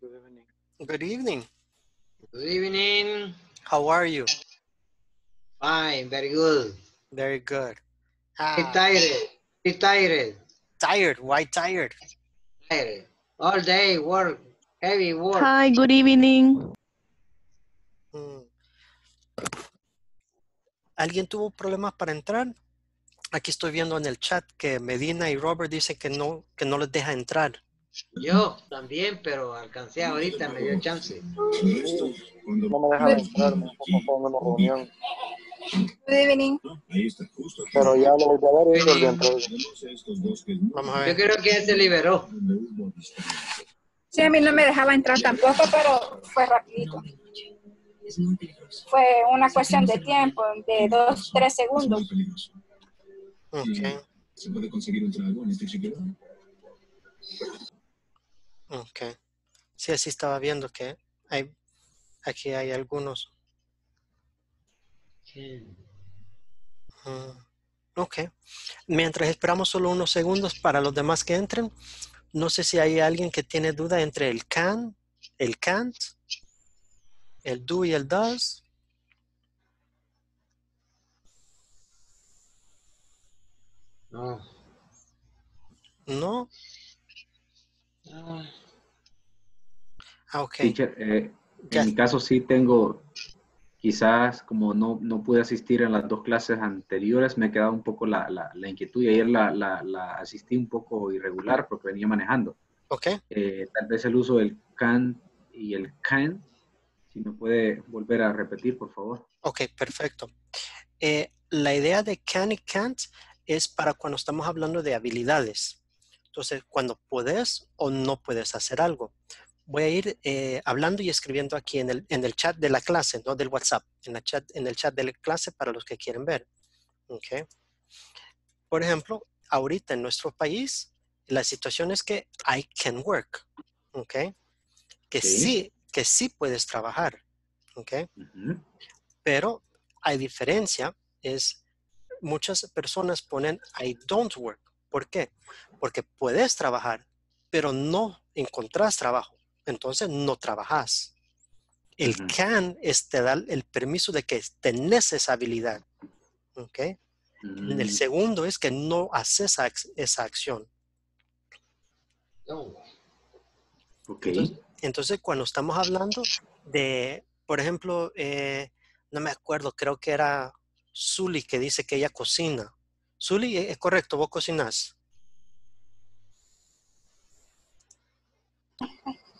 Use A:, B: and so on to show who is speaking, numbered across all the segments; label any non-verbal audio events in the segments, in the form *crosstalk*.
A: Good evening.
B: Good evening.
C: Good evening.
B: How are you?
C: Fine, very good.
B: Very good. Ah,
C: tired. Be tired.
B: tired. Why tired?
C: Tired. All day work. Heavy work.
D: Hi, good evening.
B: Mm. ¿Alguien tuvo problemas para entrar? Aquí estoy viendo en el chat que Medina y Robert dicen que no, que no les deja entrar.
C: Yo también, pero alcancé ahorita, me dio chance.
A: No me dejan entrar, me pasar una reunión.
E: Good evening.
A: Pero ya lo volví a ver a entrar.
B: Vamos a
C: Yo
B: ver.
C: creo que ya se liberó.
E: Sí, a mí no me dejaba entrar tampoco, pero fue rapidito. Fue una cuestión de tiempo, de dos, tres segundos.
B: Ok,
F: ¿Se puede conseguir un trago en este chiquero?
B: Ok. Sí, así estaba viendo que hay, aquí hay algunos. Mm, Ok. Mientras esperamos solo unos segundos para los demás que entren, no sé si hay alguien que tiene duda entre el can, el can't, el do y el does.
C: No.
B: No.
C: Ah,
B: ok.
G: Teacher, eh, en mi caso sí tengo, quizás como no, no pude asistir en las dos clases anteriores, me ha quedado un poco la, la, la inquietud y ayer la, la, la asistí un poco irregular porque venía manejando.
B: Ok.
G: Eh, tal vez el uso del can y el can, si me puede volver a repetir, por favor.
B: Ok, perfecto. Eh, la idea de can y can't es para cuando estamos hablando de habilidades. Entonces, cuando puedes o no puedes hacer algo. Voy a ir eh, hablando y escribiendo aquí en el, en el chat de la clase, no del WhatsApp, en, la chat, en el chat de la clase para los que quieren ver. Ok. Por ejemplo, ahorita en nuestro país, la situación es que I can work. Ok. Que
G: Sí.
B: sí, que sí puedes trabajar. Ok
G: Ujú.
B: pero hay diferencia, es muchas personas ponen I don't work. ¿Por qué? Porque puedes trabajar, pero no encontrás trabajo. Entonces no trabajas. El can es te da el permiso de que tenés esa habilidad. ¿ok?
G: Mm,
B: El segundo es que no haces esa, esa acción.
C: no.
G: ok.
B: Entonces, entonces, cuando estamos hablando de, por ejemplo, eh, no me acuerdo, creo que era Zully que dice que ella cocina. Zully, ¿es correcto? ¿Vos cocinas?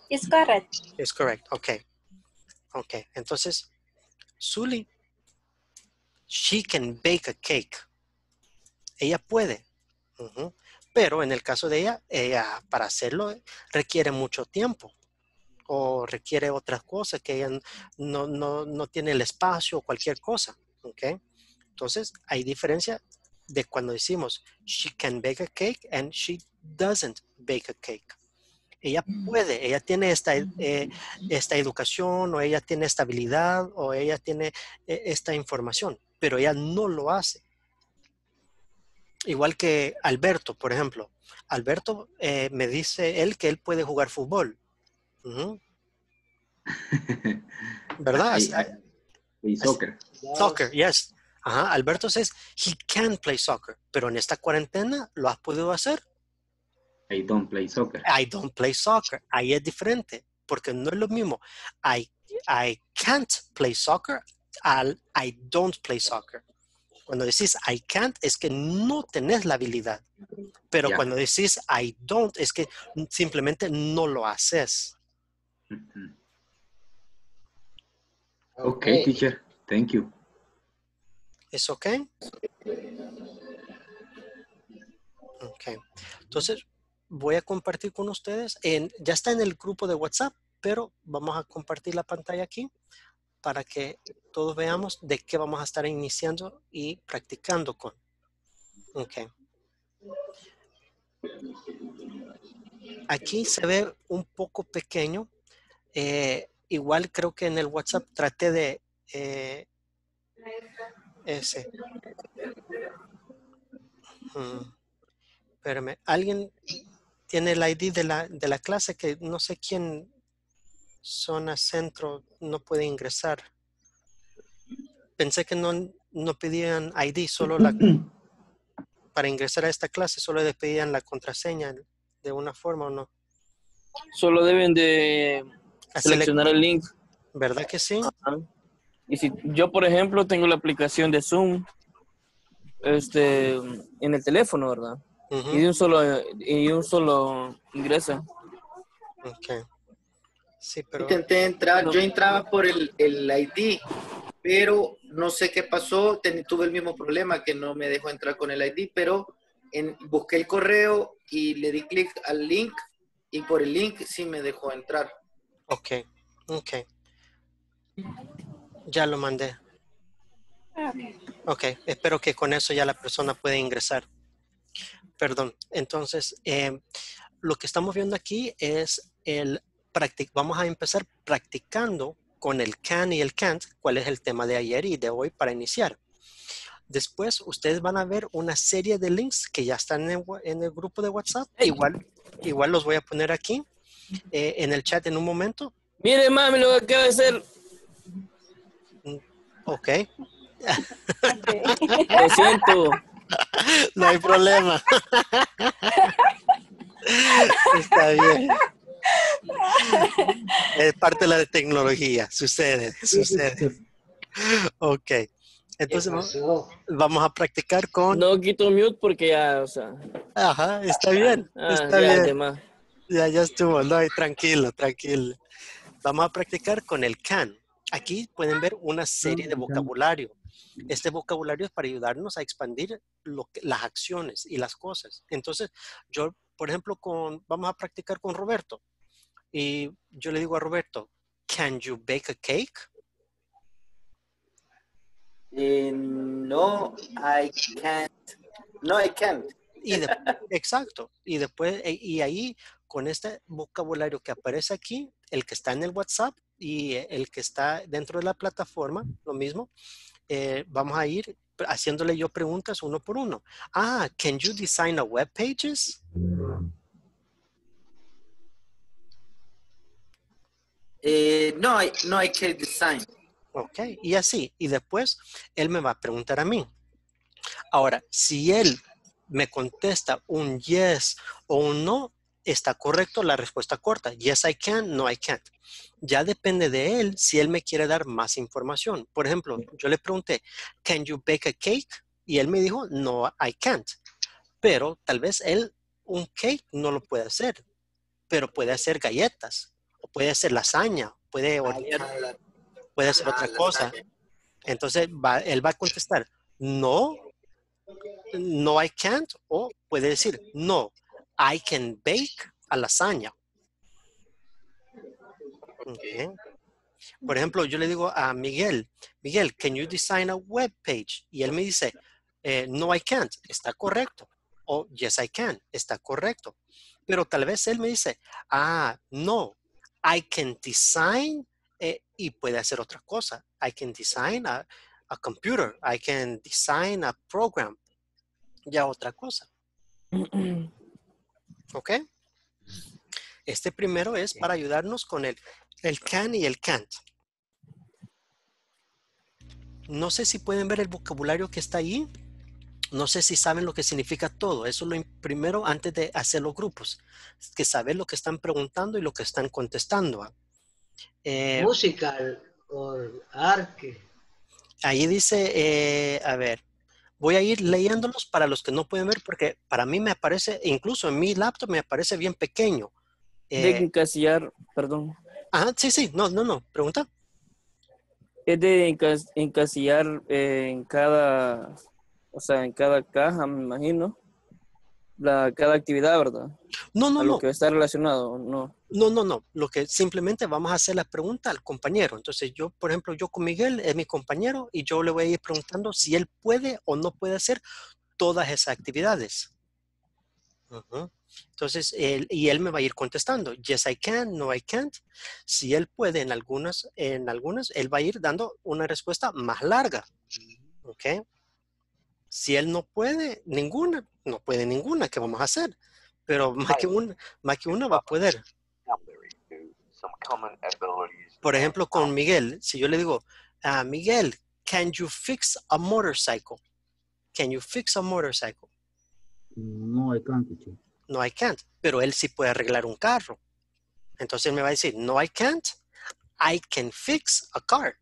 E: It's correct.
B: Es correcto, ok. Ok, entonces, Zully, she can bake a cake. Ella puede. Pero en el caso de ella, ella para hacerlo requiere mucho tiempo o requiere otras cosas que ella no, no, no tiene el espacio o cualquier cosa. ¿ok? Entonces, hay diferencia de cuando decimos she can bake a cake and she doesn't bake a cake. Ella puede, ella tiene esta, eh, esta educación o ella tiene esta habilidad o ella tiene eh, esta información, pero ella no lo hace. Igual que Alberto, por ejemplo. Alberto eh, me dice él que él puede jugar fútbol. *laughs* ¿Verdad?
G: Soccer.
B: Soccer, yes. Ajá, Alberto says he can play soccer, pero en esta cuarentena lo has podido hacer.
G: I don't play soccer.
B: I don't play soccer. Ahí es diferente, porque no es lo mismo. I, I can't play soccer al I don't play soccer. Cuando decís I can't es que no tenés la habilidad. Pero cuando decís I don't es que simplemente no lo haces.
G: Ujú. Ok, teacher. Thank you.
B: ¿Es ok? Ok. Entonces, voy a compartir con ustedes. En, ya está en el grupo de WhatsApp, pero vamos a compartir la pantalla aquí para que todos veamos de qué vamos a estar iniciando y practicando con. Ok. Aquí se ve un poco pequeño. Eh, igual creo que en el WhatsApp traté de... eh, ese. Mm. Espérame, ¿alguien tiene el ID de la, de la clase que no sé quién zona centro no puede ingresar. Pensé que no, no pedían ID, solo la, para ingresar a esta clase, solo le pedían la contraseña de una forma o no.
D: Solo deben de seleccionar el link.
B: ¿Verdad que sí?
D: Ajá. Y si yo, por ejemplo, tengo la aplicación de Zoom este, en el teléfono, ¿verdad? Y de un solo, y de un solo ingresa.
B: ok. Sí, pero
H: Intenté entrar,
D: No.
H: yo entraba por el, el ID, pero no sé qué pasó, ten- tuve el mismo problema que no me dejó entrar con el ID, pero en, busqué el correo y le di clic al link y por el link sí me dejó entrar.
B: ok, ok. Ya lo mandé.
E: Ah,
B: Ok, espero que con eso ya la persona pueda ingresar. Perdón, entonces, eh, lo que estamos viendo aquí es el practic vamos a empezar practicando con el can y el can't, cuál es el tema de ayer y de hoy para iniciar. Después, ustedes van a ver una serie de links que ya están en, el wa- en el grupo de WhatsApp. Igual, igual los voy a poner aquí eh, en el chat en un momento.
D: Mire, mami, lo que acaba de hacer.
B: Ok,
E: ok.
D: Lo siento. *laughs*
B: no hay problema. *laughs* Está bien. Es parte de la tecnología, sucede, sucede. Ok,
C: ¿Qué
B: entonces vamos a practicar con...
D: No quito mute porque ya, o sea.
B: Ajá, está bien,
D: ah,
B: está
D: ya,
B: bien. Ya, ya estuvo, no, tranquilo, tranquilo. Vamos a practicar con el can. Aquí pueden ver una serie de vocabulario. Este vocabulario es para ayudarnos a expandir lo que- las acciones y las cosas. Entonces, yo, por ejemplo, con, vamos a practicar con Roberto. Y yo le digo a Roberto, can you bake a cake?
H: Eh, no, I can't. No, I can't.
B: Y de- *laughs* exacto. Y después, e- y ahí, con este vocabulario que aparece aquí, el que está en el WhatsApp y el que está dentro de la plataforma, lo mismo, eh, vamos a ir haciéndole yo preguntas uno por uno. Ah, can you design a web pages?
H: Eh, no, no, I can't design.
B: Ok, y así. Y después él me va a preguntar a mí. Ahora, si él me contesta un yes o un no, está correcto la respuesta corta. Yes, I can, no, I can't. Ya depende de él si él me quiere dar más información. Por ejemplo, yo le pregunté, can you bake a cake? Y él me dijo, no, I can't. Pero tal vez él un cake no lo puede hacer, pero puede hacer galletas, o puede hacer lasaña, puede hornear, puede hacer
H: Ah,
B: otra cosa. Entonces va- él va a contestar, no, no I can't, o puede decir, no, I can bake a lasaña. Ok. Por ejemplo, yo le digo a Miguel, Miguel, can you design a web page? Y él me dice, eh, no, I can't. Está correcto. O yes, I can. Está correcto. Pero tal vez él me dice, ah, no, I can design eh, y puede hacer otra cosa. I can design a, a computer. I can design a program. Ya otra cosa. *clears throat* ¿Ok? Este primero es para ayudarnos con el, el can y el can't. No sé si pueden ver el vocabulario que está ahí. No sé si saben lo que significa todo. Eso es lo im- primero antes de hacer los grupos. Que saber lo que están preguntando y lo que están contestando. Eh,
C: Musical o arte.
B: ahí dice, eh, a ver, voy a ir leyéndolos para los que no pueden ver porque para mí me aparece, incluso en mi laptop me aparece bien pequeño.
D: De
B: Eh,
D: encasillar, perdón.
B: ajá, sí, sí, no, no, no, pregunta.
D: Es de encas- encasillar eh, en cada, o sea, en cada caja, me imagino, la, cada actividad, ¿verdad?
B: No, no,
D: a lo
B: no,
D: que está relacionado, no.
B: No, no, no, lo que simplemente vamos a hacer la pregunta al compañero. Entonces yo, por ejemplo, yo con Miguel es mi compañero y yo le voy a ir preguntando si él puede o no puede hacer todas esas actividades. Entonces, él, y él me va a ir contestando, yes I can, no I can't. Si él puede en algunas, en algunas, él va a ir dando una respuesta más larga. ¿Ok? Si él no puede ninguna, no puede ninguna, ¿qué vamos a hacer? Pero más que una, más que una va a poder.
A: Common abilities.
B: Por ejemplo, con Miguel, si yo le digo, ah, Miguel, can you fix a motorcycle? Can you fix a motorcycle?
I: No, I can't.
B: No, I can't. Pero él sí puede arreglar un carro. Entonces él me va a decir, no, I can't. I can fix a car.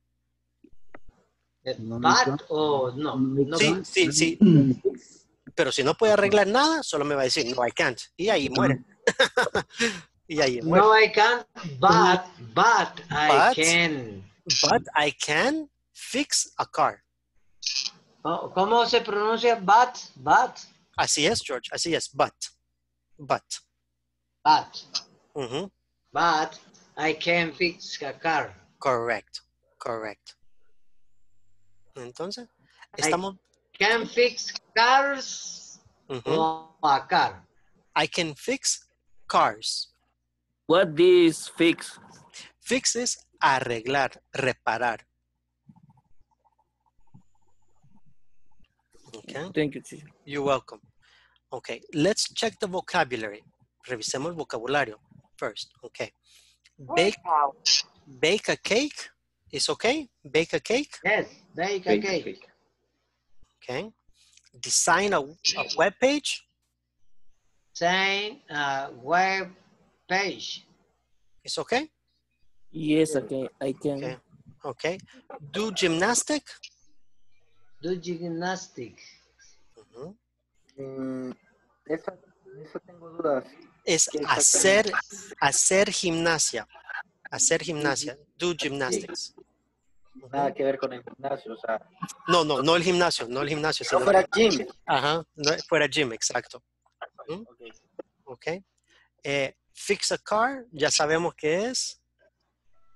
I: No,
C: But
I: no.
C: o no. no
B: Sí,
C: but.
B: sí, sí. *clears throat* Pero si no puede arreglar nada, solo me va a decir, no, I can't. Y ahí muere. *laughs* y ahí muere.
C: No, I can't, but, but I can.
B: But I can fix a car.
C: Oh, ¿Cómo se pronuncia but? But,
B: Así es, George. Así es. But. But.
C: but,
B: Ujú.
C: but I can fix a car.
B: Correct. Correct. Entonces,
C: I can fix cars
B: ujú.
C: o a car.
B: I can fix cars.
D: What this fix?
B: Fix es arreglar, reparar. Okay.
D: Thank you, teacher.
B: You're welcome. Okay, let's check the vocabulary. Revisemos el vocabulario first. Okay. Bake, bake a cake is okay? Bake a cake?
C: Yes, bake a
G: Bake
C: cake.
G: cake.
B: Okay. Design a, a web page
C: Design a web page.
B: is okay?
D: Yes, can. I can.
B: Okay. Okay. Do gymnastic?
C: Do gymnastics.
B: Ujú.
A: Mm, esa, eso tengo dudas.
B: Es
A: ¿Qué
B: hacer, hacer gimnasia. Hacer gimnasia. Do gymnastics.
A: Nada que ver con el gimnasio, o sea,
B: No, no, no el gimnasio, no el gimnasio.
A: no
B: sino
A: fuera
B: que-
A: gym.
B: Ajá, no, fuera gym, exacto. Ujú.
A: Ok.
B: Ok. Eh, fix a car, ya sabemos que es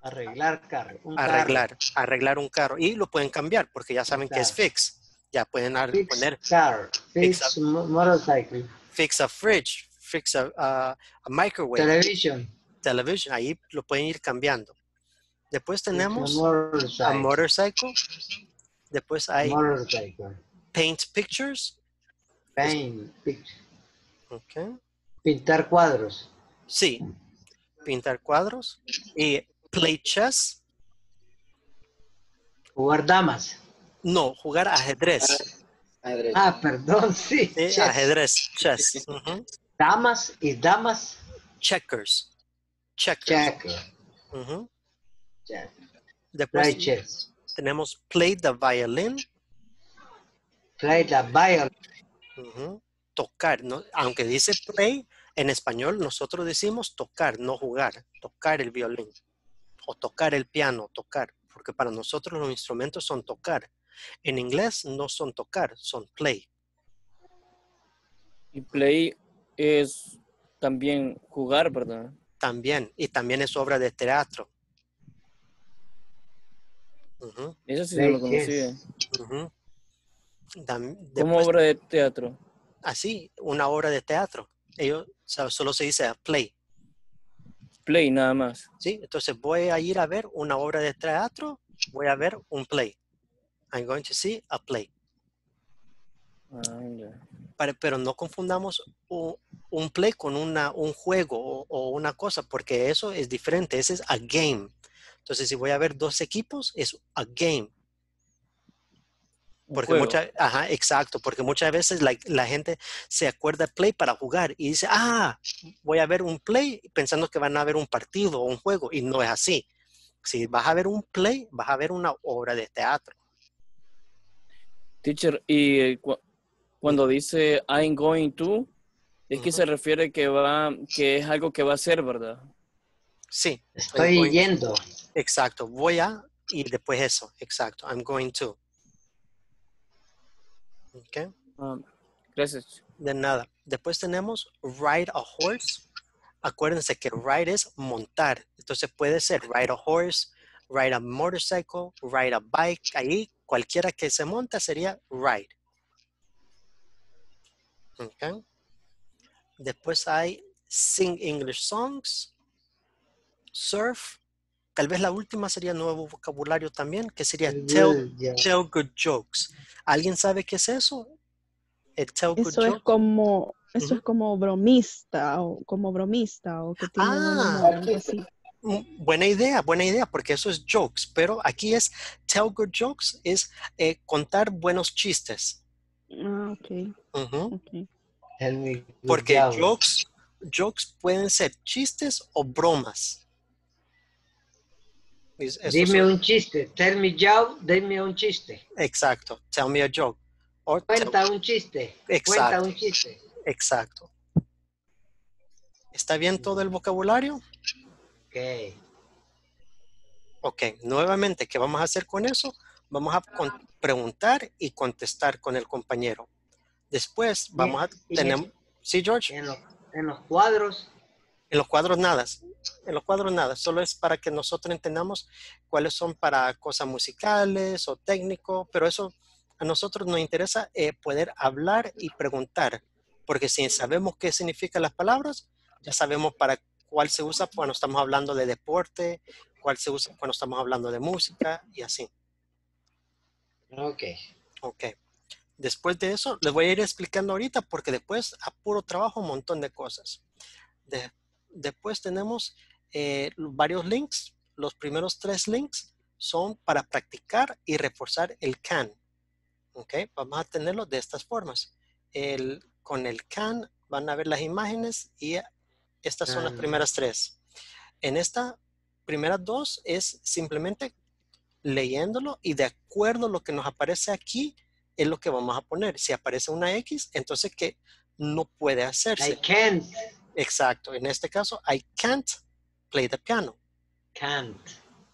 C: Arreglar carro. un carro.
B: arreglar, arreglar un carro. Y lo pueden cambiar porque ya saben que es fix. Ya pueden ar-
C: Fix
B: poner
C: car. Fix
B: Fix
C: mo- motorcycle.
B: fix a fridge, fix a, a- a microwave,
C: Television.
B: television. Ahí lo pueden ir cambiando. Después tenemos
C: A
B: a
C: motorcycle.
B: motorcycle. Después hay
C: Motorcycle.
B: paint pictures.
C: Paint. picture.
B: Ok.
C: Pintar cuadros.
B: Sí, pintar cuadros. Y play chess.
C: Jugar damas.
B: No, jugar ajedrez.
A: Madre.
C: Ah, perdón, *laughs* sí.
B: Sí,
C: chess.
B: ajedrez, chess. *laughs*
C: Damas y damas.
B: Checkers. Checkers.
C: Checker.
B: Ujú.
C: Check.
B: Después
C: Play chess.
B: tenemos play the violin.
C: Play the violin.
B: Tocar. ¿no? Aunque dice play, en español nosotros decimos tocar, no jugar. Tocar el violín. O tocar el piano, tocar. Porque para nosotros los instrumentos son tocar. En inglés no son tocar, son play.
D: Y play es también jugar, ¿verdad?
B: También. Y también es obra de teatro.
D: Eso sí no lo
C: Play,
D: conocía.
B: después-
D: obra de teatro.
B: así, una obra de teatro. Ellos solo se dice play.
D: Play nada más.
B: ¿sí? Entonces voy a ir a ver una obra de teatro, voy a ver un play. I'm going to see a play.
D: Ah.
B: Para- pero no confundamos un, play con una, un juego o, o una cosa, porque eso es diferente. Ese es a game. Entonces, si voy a ver dos equipos, es a game. Porque muchas, ajá, exacto, porque muchas veces la, la gente se acuerda play para jugar y dice, ah, voy a ver un play pensando que van a ver un partido o un juego y no es así. Si vas a ver un play, vas a ver una obra de teatro.
D: Teacher, y eh, cu- cuando dice I'm going to, es que se refiere que va, que es algo que va a ser, ¿verdad?
B: Sí,
C: Estoy yendo.
B: exacto, voy a y después eso, exacto, I'm going to. Ok,
D: Ah, gracias.
B: de nada. Después tenemos ride a horse. Acuérdense que ride es montar. Entonces puede ser ride a horse, ride a motorcycle, ride a bike. Ahí cualquiera que se monta sería ride. Ok. Después hay sing English songs, surf. Tal vez la última sería nuevo vocabulario también, que sería tell, tell good jokes. ¿Alguien sabe qué es eso? Good
J: Eso es como, eso es como bromista o como bromista o que tiene
B: Ah.
J: así.
B: Mm, Buena idea, buena idea, porque eso es jokes, pero aquí es tell good jokes, es eh, contar buenos chistes.
J: Ah, ok,
B: Porque
C: joke.
B: jokes, jokes pueden ser chistes o bromas. Es-
C: Dime
B: son-
C: un chiste. Tell me joke, dime un chiste.
B: Exacto, tell me a joke. Or tell-
C: Cuenta un chiste. Cuenta
B: Exacto.
C: un chiste.
B: exacto. ¿Está bien todo el vocabulario?
C: Ok.
B: Ok, nuevamente, ¿qué vamos a hacer con eso? Vamos a preguntar y contestar con el compañero. Después vamos a tener, sí, George,
C: En los, en los cuadros.
B: En los cuadros nada, en los cuadros nada, solo es para que nosotros entendamos cuáles son para cosas musicales o técnico, pero eso a nosotros nos interesa eh, poder hablar y preguntar, porque si sabemos qué significan las palabras, ya sabemos para cuál se usa cuando estamos hablando de deporte, cuál se usa cuando estamos hablando de música y así.
C: Ok.
B: Ok. Después de eso, les voy a ir explicando ahorita porque después a puro trabajo un montón de cosas. De- después tenemos eh, varios links. Los primeros tres links son para practicar y reforzar el can. Ok, vamos a tenerlo de estas formas. El, con el can van a ver las imágenes y estas son las primeras tres. En esta primeras dos es simplemente leyéndolo y de acuerdo a lo que nos aparece aquí es lo que vamos a poner. Si aparece una X, entonces que no puede hacerse.
C: I can't.
B: Exacto. En este caso, I can't play the piano.
C: Can't.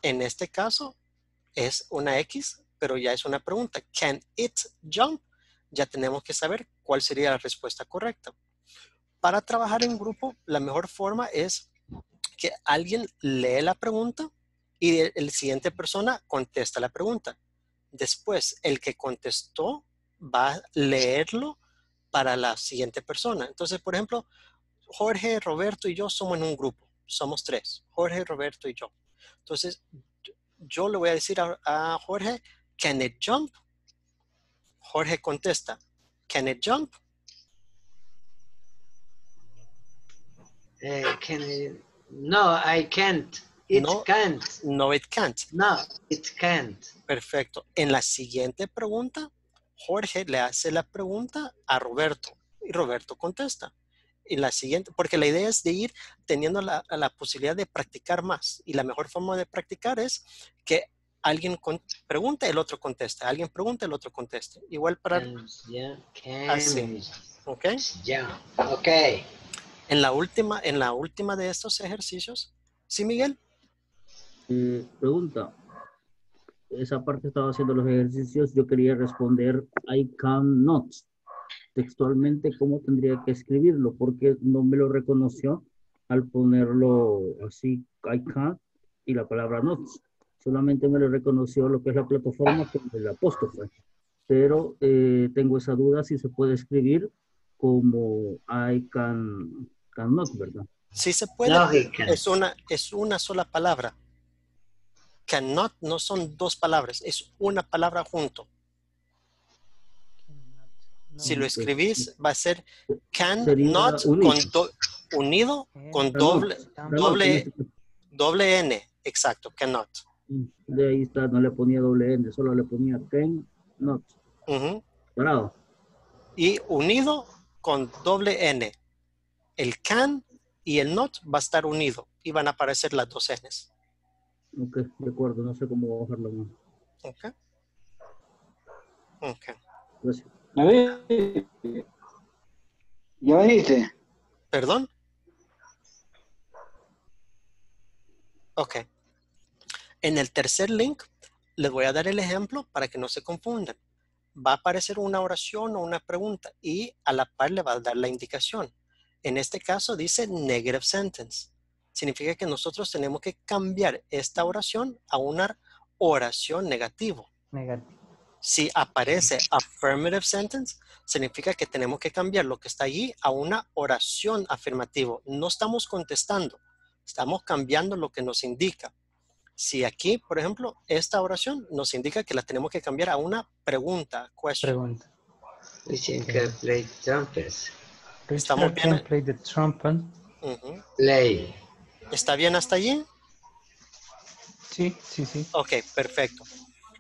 B: En este caso es una X, pero ya es una pregunta. Can it jump? Ya tenemos que saber cuál sería la respuesta correcta. Para trabajar en grupo, la mejor forma es que alguien lee la pregunta y el, el siguiente persona contesta la pregunta. Después, el que contestó va a leerlo para la siguiente persona. Entonces, por ejemplo, Jorge, Roberto y yo somos en un grupo. Somos tres. Jorge, Roberto y yo. Entonces, yo- le voy a decir a, a Jorge, can it jump? Jorge contesta, can it jump?
C: Eh, can no, I can't. It
B: No.
C: can't.
B: No, it can't.
C: No, it can't.
B: Perfecto. En la siguiente pregunta, Jorge le hace la pregunta a Roberto y Roberto contesta. Y la siguiente, porque la idea es de ir teniendo la, la posibilidad de practicar más. Y la mejor forma de practicar es que alguien con- pregunte, el otro conteste. Alguien pregunte, el otro conteste. Igual para,
C: Can, yeah,
B: Así. ¿ok?
C: yeah. Ok.
B: En la última, en la última de estos ejercicios, ¿sí, Miguel?
I: Eh, pregunta. Esa parte estaba haciendo los ejercicios. Yo quería responder I cannot. Textualmente, ¿cómo tendría que escribirlo? Porque no me lo reconoció al ponerlo así, I can't, y la palabra not. Solamente me lo reconoció lo que es la plataforma con el apóstrofe. Pero eh, tengo esa duda si se puede escribir como I can, cannot, ¿verdad?
B: Sí se puede.
C: No,
B: es una, es una sola palabra. Cannot no son dos palabras, es una palabra junto. Si lo escribís, va a ser can not
I: unido.
B: con do- unido con
I: Cannot.
B: doble, doble, doble N. Exacto, cannot.
I: De ahí está, no le ponía doble N, solo le ponía can, not. Bravo.
B: Y unido con doble N. El can y el not va a estar unido y van a aparecer las dos Ns.
I: Ok, de acuerdo, no sé cómo bajarlo.
B: Ok. Ok.
I: Gracias.
A: ¿Ya veniste?
B: ¿Perdón? Ok. En el tercer link les voy a dar el ejemplo para que no se confundan. Va a aparecer una oración o una pregunta y a la par le va a dar la indicación. En este caso dice negative sentence. Significa que nosotros tenemos que cambiar esta oración a una oración negativo.
K: Negativo.
B: Si aparece affirmative sentence, significa que tenemos que cambiar lo que está allí a una oración afirmativo. No estamos contestando, estamos cambiando lo que nos indica. Si aquí, por ejemplo, esta oración nos indica que la tenemos que cambiar a una pregunta, question.
K: Pregunta.
C: Christian can play trumpets.
B: Estamos bien.
K: play the trumpet.
B: Ujú.
C: Play.
B: ¿Está bien hasta allí?
J: Sí, sí, sí.
B: Ok, perfecto.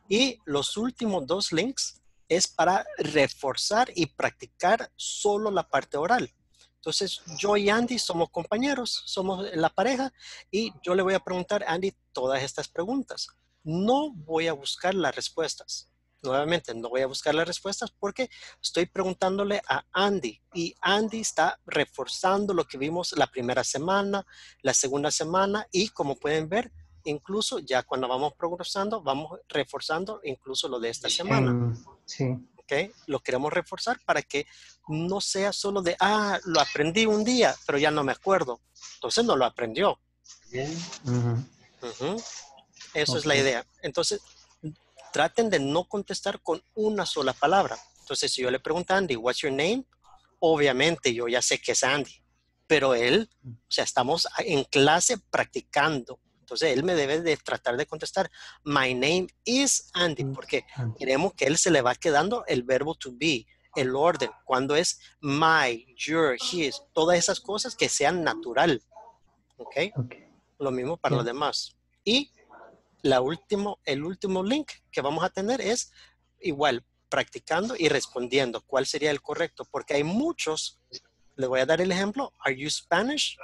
B: Y los últimos dos links es para reforzar y practicar solo la parte oral. Entonces, yo y Andy somos compañeros, somos la pareja y yo le voy a preguntar a Andy todas estas preguntas. No voy a buscar las respuestas. Nuevamente, no voy a buscar las respuestas porque estoy preguntándole a Andy y Andy está reforzando lo que vimos la primera semana, la segunda semana y como pueden ver, incluso ya cuando vamos progresando, vamos reforzando incluso lo de esta semana.
J: Mm, sí.
B: ¿ok? Lo queremos reforzar para que no sea solo de, ah, lo aprendí un día, pero ya no me acuerdo. Entonces no lo aprendió.
J: Ujú.
B: Eso es la idea. Entonces, traten de no contestar con una sola palabra. Entonces, si yo le pregunto a Andy, what's your name? Obviamente yo ya sé que es Andy, pero él, o sea, estamos en clase practicando. Entonces, él me debe de tratar de contestar, my name is Andy, porque
J: Andy.
B: queremos que él se le va quedando el verbo to be, el orden, cuando es my, your, his, todas esas cosas que sean natural. ¿Ok?
J: Ok.
B: Lo mismo para los demás. Y la último, el último link que vamos a tener es igual, practicando y respondiendo cuál sería el correcto, porque hay muchos, le voy a dar el ejemplo, ¿Are you Spanish?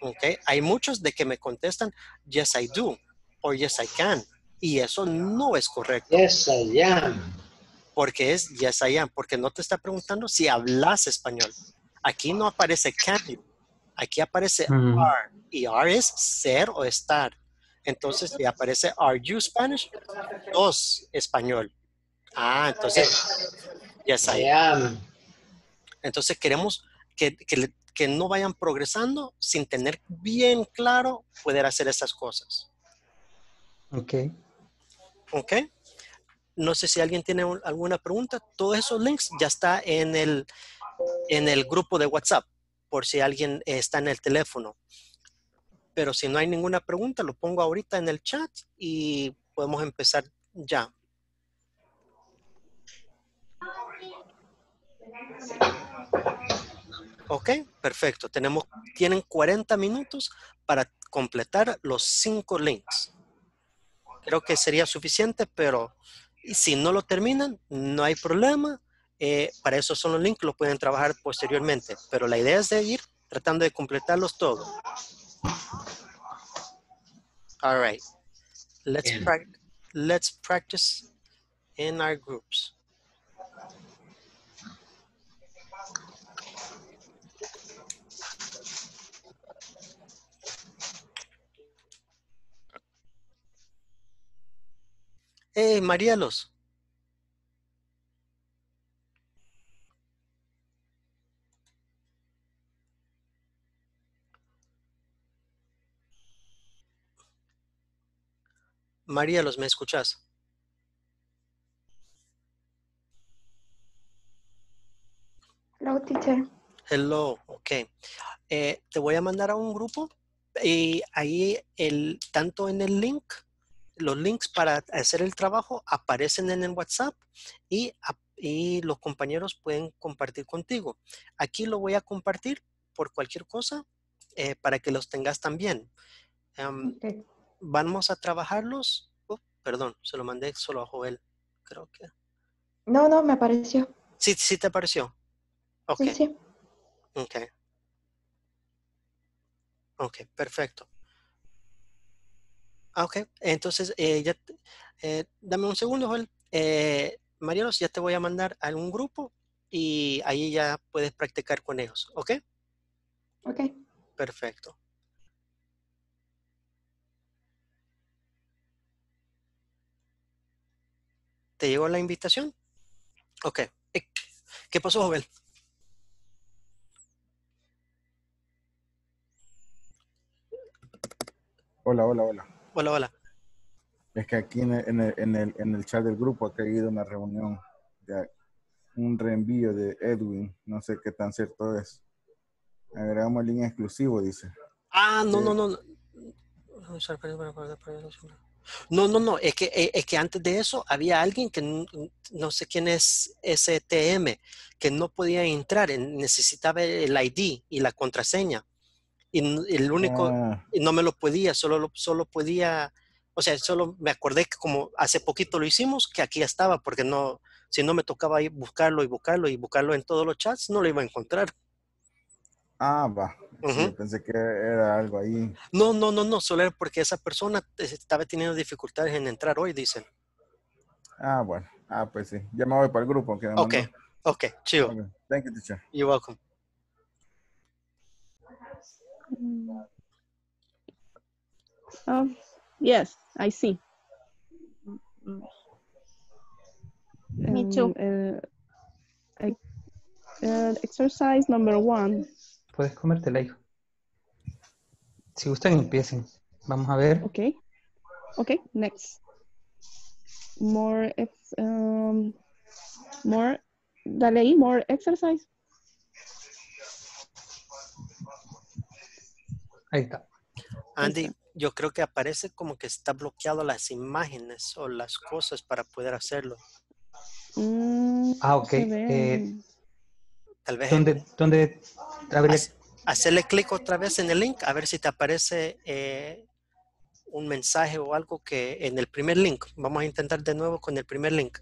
B: Ok, hay muchos de que me contestan, Yes, I do, o Yes, I can, y eso no es correcto,
C: Yes, I am.
B: porque es Yes, I am, porque no te está preguntando si hablas español. Aquí no aparece can you, aquí aparece are, y are es ser o estar. Entonces, si aparece Are you Spanish? Dos, español. Ah, entonces, yes, I
C: I
B: am.
C: am.
B: Entonces, queremos que, que, le- que no vayan progresando sin tener bien claro poder hacer esas cosas.
J: Ok.
B: ¿Ok? No sé si alguien tiene un- alguna pregunta. Todos esos links ya está en el, en el grupo de WhatsApp, por si alguien está en el teléfono. Pero si no hay ninguna pregunta, lo pongo ahorita en el chat y podemos empezar ya. Ok, perfecto. Tenemos, tienen 40 minutos para completar los cinco links. Creo que sería suficiente, pero si no lo terminan, no hay problema. Eh, para eso son los links, lo pueden trabajar posteriormente. Pero la idea es de ir tratando de completarlos todos. All right. Let's, let's practice in our groups. Hey, Marielos. Marielos, ¿me escuchas?
E: Hello, teacher.
B: Hello, ok. Eh, te voy a mandar a un grupo y ahí el, tanto en el link, los links para hacer el trabajo aparecen en el WhatsApp y, los compañeros pueden compartir contigo. Aquí lo voy a compartir por cualquier cosa eh, para que los tengas también. Em, vamos a trabajarlos. Oh, perdón, se lo mandé solo a Joel. Creo que.
K: No, no, me apareció.
B: Sí, sí te pareció. Ok.
K: Sí, sí.
B: Ok. Ok, perfecto. Ah, Ok, entonces eh, ya, te- eh, dame un segundo, Joel. Eh, Marielos, ya te voy a mandar a un grupo y ahí ya puedes practicar con ellos. ¿Ok?
K: Ok.
B: Perfecto. ¿Te llegó la invitación? Ok. ¿Qué pasó, Joel?
A: Hola, hola, hola.
B: Hola, hola.
A: Es que aquí en el, en el, en el, en el chat del grupo ha caído una reunión, de un reenvío de Edwin. No sé qué tan cierto es. Agregamos línea exclusivo, dice.
B: Ah, no, no, no. no. No, no, no, es que, eh, es que antes de eso había alguien que n- no sé quién es STM, que no podía entrar, necesitaba el ID y la contraseña. Y el único,
A: Ah,
B: y no me lo podía, solo, lo- solo podía, O sea, solo me acordé que como hace poquito lo hicimos, que aquí estaba, porque no, si no me tocaba ir buscarlo y buscarlo y buscarlo en todos los chats, no lo iba a encontrar.
A: Ah, va. Sí, pensé que era algo ahí.
B: No, no, no, no, solo era porque esa persona estaba teniendo dificultades en entrar hoy, dicen.
A: Ah, bueno. Ah, pues sí. Ya me voy para el grupo. Que me
B: Ok,
A: mandó.
B: ok, chido.
A: Thank you, teacher.
B: You're welcome.
L: Oh, yes, I see.
E: Me too.
L: Um, uh, I- uh, exercise number one.
J: Puedes comértela, hijo. Si gustan, empiecen. Vamos a ver.
L: Okay. Okay, next. More, um, more, dale ahí, more exercise.
J: Ahí está.
B: Andy, yo creo que aparece como que está bloqueado las imágenes o las cosas para poder hacerlo.
L: Mm,
J: Ah, ok. Eh,
B: Tal vez
J: ¿Dónde, dónde
B: Haz- hacerle clic otra vez en el link a ver si te aparece eh, un mensaje o algo que en el primer link. Vamos a intentar de nuevo con el primer link.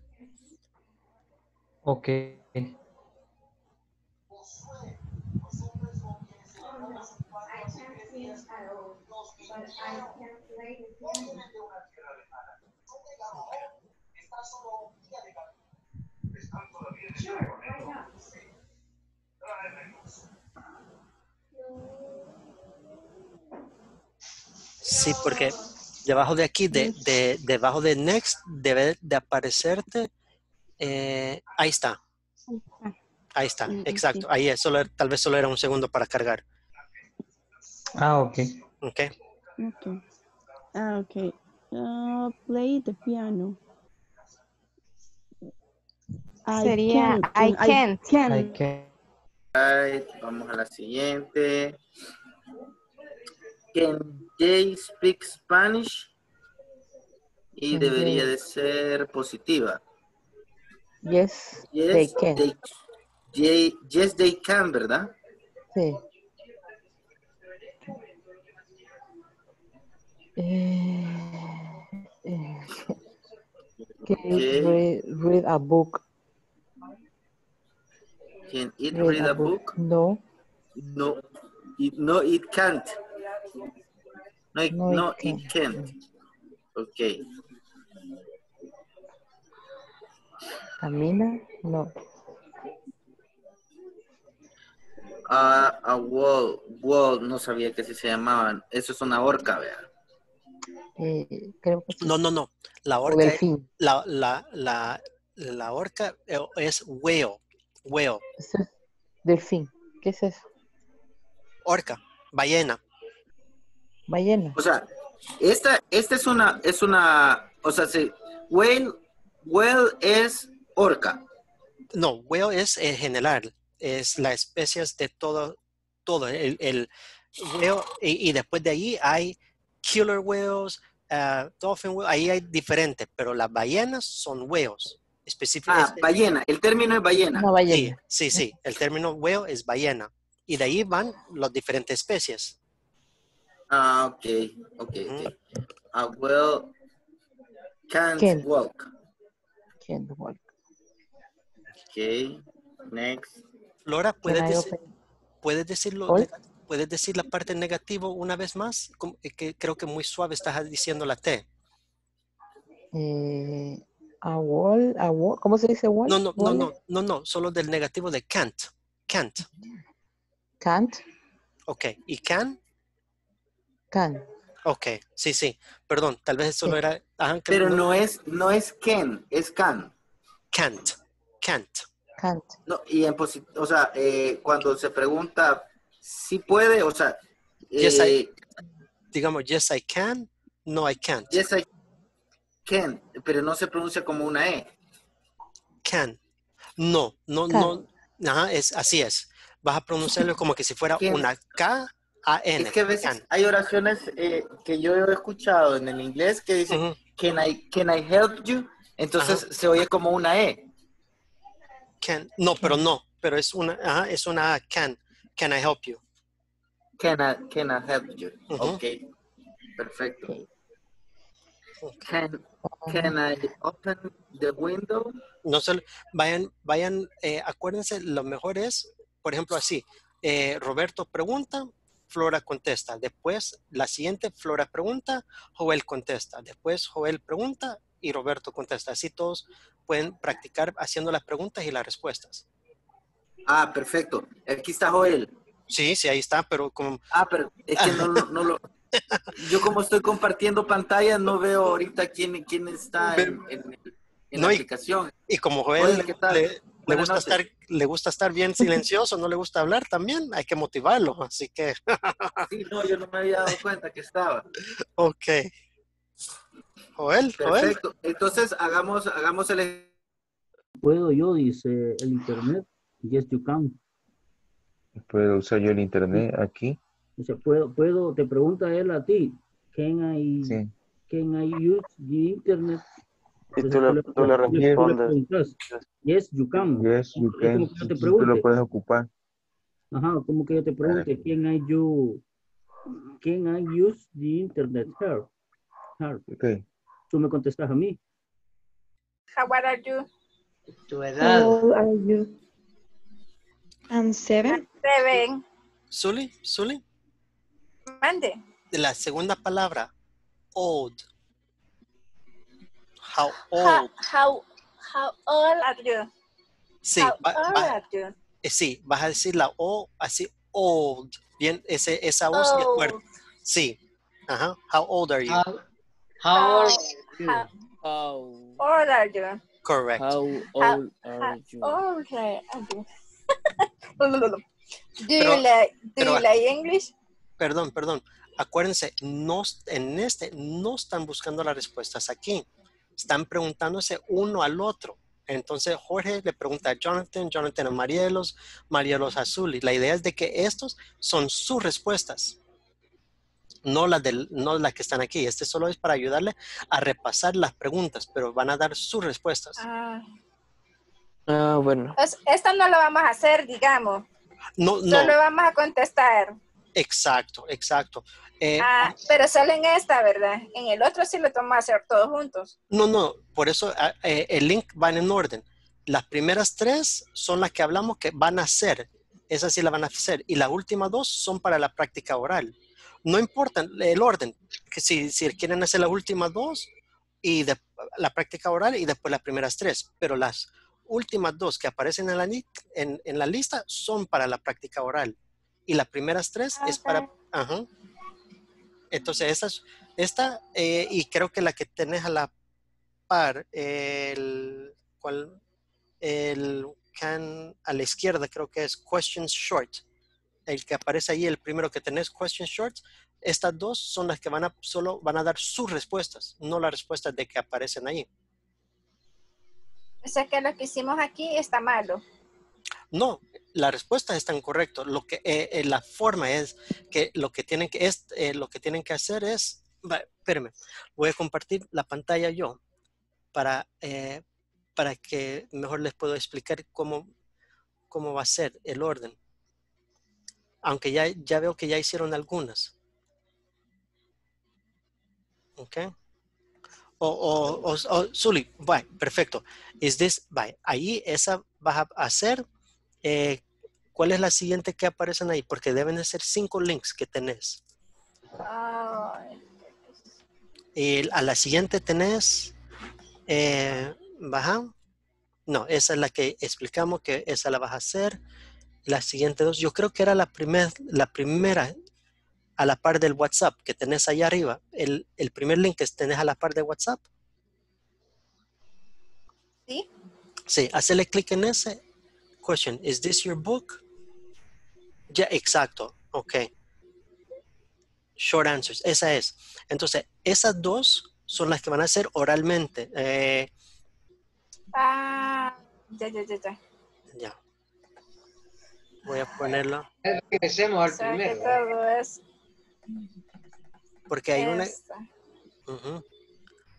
J: Ok.
B: Sí, porque debajo de aquí, de, de- debajo de Next, debe de aparecerte. eh, ahí está. Ahí está, exacto. Ahí es, solo, tal vez solo era un segundo para cargar.
J: Ah, ok.
B: Ok.
L: Okay. Ah, okay. Uh, play the piano. I
K: Sería
L: can't,
K: I can't.
L: can.
J: Hay que...
H: Right, vamos a la siguiente. Can they speak Spanish? Y
M: Can
H: debería
M: they-
H: de ser positiva.
M: Yes,
H: Yes,
M: they can.
H: they- ye- yes, they can, ¿verdad?
M: Sí. Eh, eh, can
H: Okay.
M: read, read a book?
H: Can it
M: Read
H: read
M: a
H: a book?
M: No.
H: No, it, no, it can't. No, it,
M: No, it
H: no, it can't. Okay.
M: Camina? No.
H: Ah, a wall, wall, no sabía que así se llamaban. Eso es una horca, vea.
M: Eh, creo que sí.
B: No, no, no. La orca, la, la, la, la orca eh, es whale. Whale.
M: Eso es delfín. ¿Qué es eso?
B: Orca. Ballena.
M: Ballena.
H: O sea, esta, esta es una, es una, o sea, sí, whale, whale es orca.
B: No, whale es en general. Es la especie de todo, todo. El, el whale, y, y después de ahí hay killer whales, uh, dolphin whales, ahí hay diferentes, pero las ballenas son whales.
H: Ah,
B: Específicamente.
H: ballena, el término es ballena.
M: Una ballena.
B: Sí, sí, sí. El término whale es ballena. Y de ahí van las diferentes especies.
H: Ah, ok, ok, ok. A whale can't
M: Can't.
H: walk.
M: Can't walk.
H: Ok, next.
B: Flora,
M: Can
B: ¿puedes, decir, ¿puedes, decirlo? ¿Puedes decir la parte negativa una vez más? Como- eh, que creo que muy suave estás diciendo la T.
M: Eh, a wall, a wall. ¿Cómo se dice wall?
B: No, no, no,
M: Wall?
B: no, no, no, solo del negativo de can't. Can't.
M: Can't.
B: Ok. ¿Y can?
M: Can.
B: Ok. Sí, sí. Perdón, tal vez solo
M: Sí.
B: era. ajá,
H: Pero no es, no es can, es can.
B: Can't. Can't.
M: Can't.
H: No, y en posi- o sea, eh, cuando se pregunta si puede, o sea,
B: Yes, I-
H: eh,
B: Digamos, yes, I can. No, I can't.
H: yes, I can, pero no se pronuncia como una E.
B: Can. No, no,
M: Can.
B: no. Ajá, es, así es. Vas a pronunciarlo como que si fuera
H: Can.
B: una K A N.
H: Es que a veces
B: Can.
H: hay oraciones eh, que yo he escuchado en el inglés que dicen, can, I, can I help you? Entonces se oye como una E.
B: Can. No, pero no. Pero es una, ajá, es una A. Can. Can I help you?
H: Can I, can I help you?
B: Ujú.
H: Ok, perfecto. Can, can I open the window?
B: No se, vayan, vayan, eh, acuérdense, lo mejor es, por ejemplo, así, eh, Roberto pregunta, Flora contesta. Después, la siguiente, Flora pregunta, Joel contesta. Después, Joel pregunta y Roberto contesta. Así todos pueden practicar haciendo las preguntas y las respuestas.
H: Ah, perfecto. Aquí está Joel.
B: Sí, sí, ahí está, pero como...
H: Ah, pero es que no, lo- no lo... *laughs* Yo como estoy compartiendo pantalla, no veo ahorita quién, quién está en, en- en
B: No,
H: la
B: y-
H: aplicación.
B: Y como Joel
H: Joel, ¿qué tal?
B: le, le gusta
H: noches.
B: estar, le gusta estar bien *laughs* silencioso, no le gusta hablar también, hay que motivarlo. Así que, *laughs*
H: Sí, no, yo no me había dado cuenta que estaba.
B: ok. Joel, Joel.
H: Perfecto. Entonces, hagamos, hagamos el...
I: ¿Puedo yo? Dice el internet. Yes, you can.
N: Puedo usar yo el internet aquí.
I: Dice, ¿puedo, puedo, te pregunta él a ti, can I,
N: Sí.
I: can I use the internet?
N: Y tú le, tú le respondes.
I: yes, you can.
N: Yes, you
I: Es
N: can.
I: como que yo te
N: tú lo puedes ocupar.
I: ajá, como que yo te pregunte, can I you, can I use the internet here? Here.
N: Ok.
I: Tú me contestas a mí.
E: How old are you?
C: Tu
K: How
C: edad.
K: old are you? I'm seven.
E: Seven.
B: Zully, Zully,
E: Mande.
B: la segunda palabra, old. How
E: How,
B: old.
E: how, how old are you?
B: Sí,
E: how
B: va-
E: old
B: va-
E: are you?
B: eh, sí, vas a decir la O así, old. Bien, ese, esa O sí es
E: Old.
B: fuerte. Sí. Ajá. How old are you?
C: How, how old
E: How,
C: are you?
D: How,
E: old are you?
B: Correct.
D: how
E: How,
D: old are
E: how
D: you? *laughs*
E: old are you? do
B: Pero-
E: you like, do
B: pero-
E: you like English?
B: Perdón, perdón. Acuérdense, no, en este no están buscando las respuestas aquí. Están preguntándose uno al otro. Entonces Jorge le pregunta a Jonathan, Jonathan a Marielos, Marielos a Zully. La idea es de que estos son sus respuestas, no las, del, no las que están aquí. Este solo es para ayudarle a repasar las preguntas, pero van a dar sus respuestas.
E: Ah,
D: Ah, bueno.
E: es- esto no lo vamos a hacer, digamos.
B: No, no,
E: Solo vamos a contestar.
B: exacto, exacto. Eh,
E: Ah, pero solo en esta, ¿verdad? En el otro sí lo vamos a hacer todos juntos.
B: No, no, por eso ah, eh, el link va en orden. Las primeras tres son las que hablamos que van a hacer. Esas sí las van a hacer. Y las últimas dos son para la práctica oral. No importa el orden. Que si, si quieren hacer las últimas dos y de- la práctica oral y después las primeras tres. Pero las últimas dos que aparecen en la, en, en la lista son para la práctica oral. Y las primeras tres es para... Ajá. Entonces, esta, es- esta eh, y creo que la que tenés a la par, el, ¿cuál? el can a la izquierda creo que es questions short. El que aparece ahí, el primero que tenés, questions short. Estas dos son las que van a solo van a dar sus respuestas, no las respuestas de que aparecen ahí.
E: O sea que lo que hicimos aquí está malo.
B: No, las respuestas están correctas. Lo que eh, eh, la forma es que lo que tienen que es eh, lo que tienen que hacer es, va, espérenme, voy a compartir la pantalla yo para para que mejor les puedo explicar cómo cómo va a ser el orden. Aunque ya ya veo que ya hicieron algunas. ¿Ok? O, o, o, o Zully, bye, perfecto. Is this, bye, ahí esa vas a hacer eh, ¿cuál es la siguiente que aparecen ahí? Porque deben de ser cinco links que tenés. Y a la siguiente tenés, eh, baja. No, esa es la que explicamos que esa la vas a hacer. La siguiente dos, yo creo que era la, primer, la primera a la par del WhatsApp que tenés ahí arriba. El, el primer link que tenés a la par de WhatsApp.
E: ¿Sí?
B: Sí, hacerle clic en ese. Question, is this your book? Ya, exacto. Ok. Short answers, esa es. Entonces, esas dos son las que van a hacer oralmente. Eh,
E: Ah, ya, ya, ya, ya.
B: ya. Voy a ponerlo
C: Regresemos al
E: que
C: primero.
E: todo es
B: porque hay una.
E: esta.
B: Ujú.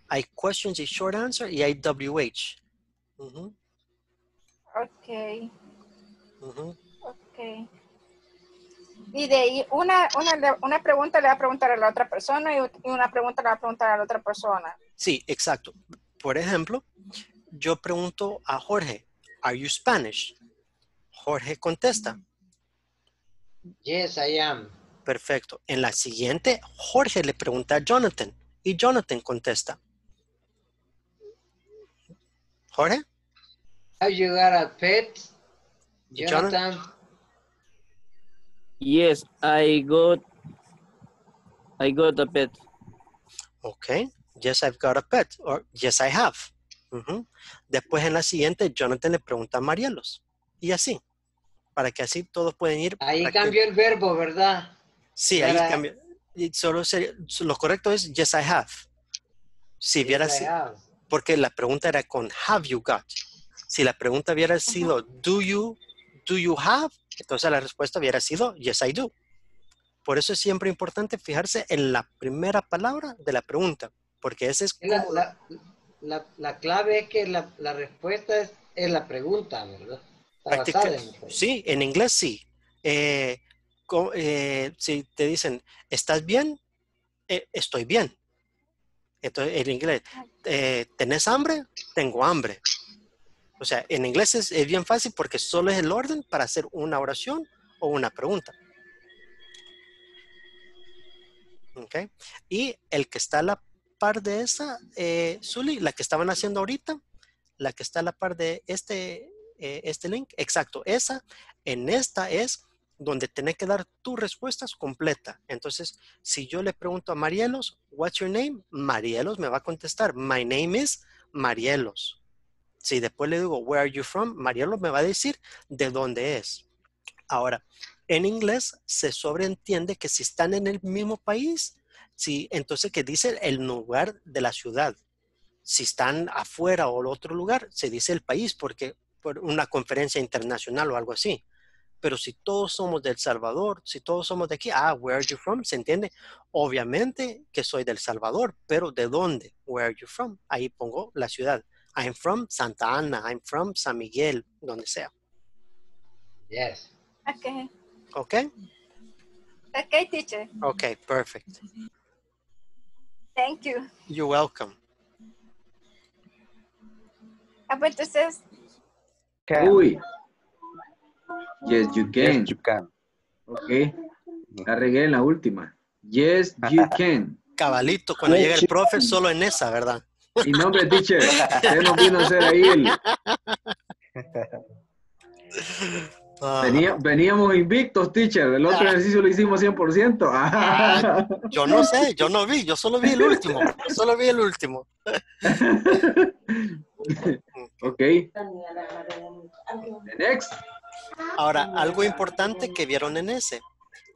B: Hay questions y short answer y hay WH. Ujú,
E: Ok,
B: ujú.
E: ok. Y de ahí una, una, una pregunta le va a preguntar a la otra persona y y una pregunta le va a preguntar a la otra persona.
B: Sí, exacto. Por ejemplo, yo pregunto a Jorge, ¿Are you Spanish? Jorge contesta.
C: Yes, I am.
B: Perfecto. En la siguiente, Jorge le pregunta a Jonathan y Jonathan contesta. Jorge,
C: Have you got a pet?
B: Jonathan?
C: Jonathan.
D: Yes, I got I got a pet.
B: ok. Yes, I've got a pet. Or yes, I have. Después en la siguiente, Jonathan le pregunta a Marielos. Y así. Para que así todos pueden ir.
C: Ahí cambió el verbo, ¿verdad?
B: Sí, ahí
C: Para-
B: cambia. Y solo sería, lo correcto es yes, I have. Si
C: Yes,
B: hubiera
C: I
B: si-
C: have.
B: porque la pregunta era con have you got. Si la pregunta hubiera sido do you, do you have, entonces la respuesta hubiera sido yes, I do. Por eso es siempre importante fijarse en la primera palabra de la pregunta, porque ese es
C: La, la- la- la clave es que la, respuesta es, es la pregunta, ¿verdad?
B: Práctica-
C: en
B: sí, en inglés sí. Eh, eh, si te dicen, ¿estás bien? Eh, estoy bien. Entonces, en inglés, eh, ¿tenés hambre? Tengo hambre. O sea, en inglés es, es bien fácil porque solo es el orden para hacer una oración o una pregunta. ¿Ok? Y el que está a la par de esa, eh, la que estaban haciendo ahorita, la que está a la par de este, este link, exacto, esa, en esta es donde tenés que dar tus respuestas completa. Entonces, si yo le pregunto a Marielos, what's your name? Marielos me va a contestar, my name is Marielos. Si después le digo, where are you from? Marielos me va a decir de dónde es. Ahora, en inglés se sobreentiende que si están en el mismo país, si, entonces que dice el lugar de la ciudad. Si están afuera o en otro lugar, se dice el país porque por una conferencia internacional o algo así. Pero si todos somos de El Salvador, si todos somos de aquí, ah, where are you from? ¿Se entiende? Obviamente que soy del Salvador, pero ¿de dónde? Where are you from? Ahí pongo la ciudad. I'm from Santa Ana, I'm from San Miguel, donde sea.
C: Yes.
E: Ok.
B: ¿Ok?
E: Ok, teacher.
B: Ok, perfect.
E: Thank you.
B: You're welcome.
E: Ah, pues entonces,
G: Uy. Yes, you can.
O: Yes, you can.
G: Ok. La regué en la última. Yes, you *laughs* can.
B: Cabalito, cuando llega el profe, solo en esa, ¿verdad?
G: Y nombre, teacher. Usted nos vino a hacer ahí el...
B: Ah,
G: Venía- veníamos invictos, teacher. El otro ejercicio lo hicimos 100%. Ah.
B: yo no sé, yo no vi, yo solo vi el último. Yo solo vi el último. *laughs*
G: ok. Next.
B: Ahora, algo importante que vieron en ese.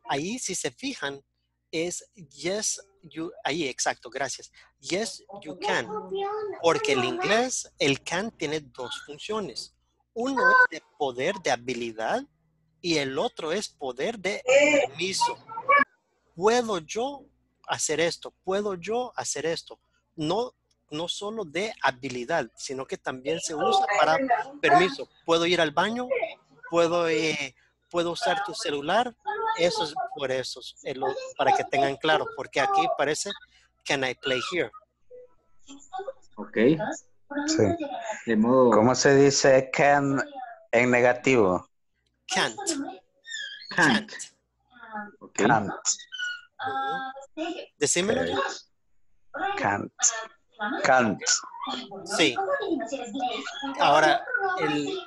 B: Ahí, si se fijan, es yes, you, ahí, exacto, gracias. Yes, you can. Porque el inglés, el can tiene dos funciones. Uno es de poder de habilidad y el otro es poder de permiso. ¿Puedo yo hacer esto? ¿Puedo yo hacer esto? No, no solo de habilidad, sino que también se usa para permiso. ¿Puedo ir al baño? ¿Puedo, eh, ¿puedo usar tu celular? Eso es por eso, es lo- para que tengan claro, porque aquí parece can I play here.
G: Ok.
O: Sí.
G: De modo...
O: ¿Cómo se dice can en negativo?
B: Can't.
G: Can't. Ok.
O: Can't.
B: Decímelo.
O: Ok. Can't. Can't.
B: Sí. Ahora, el,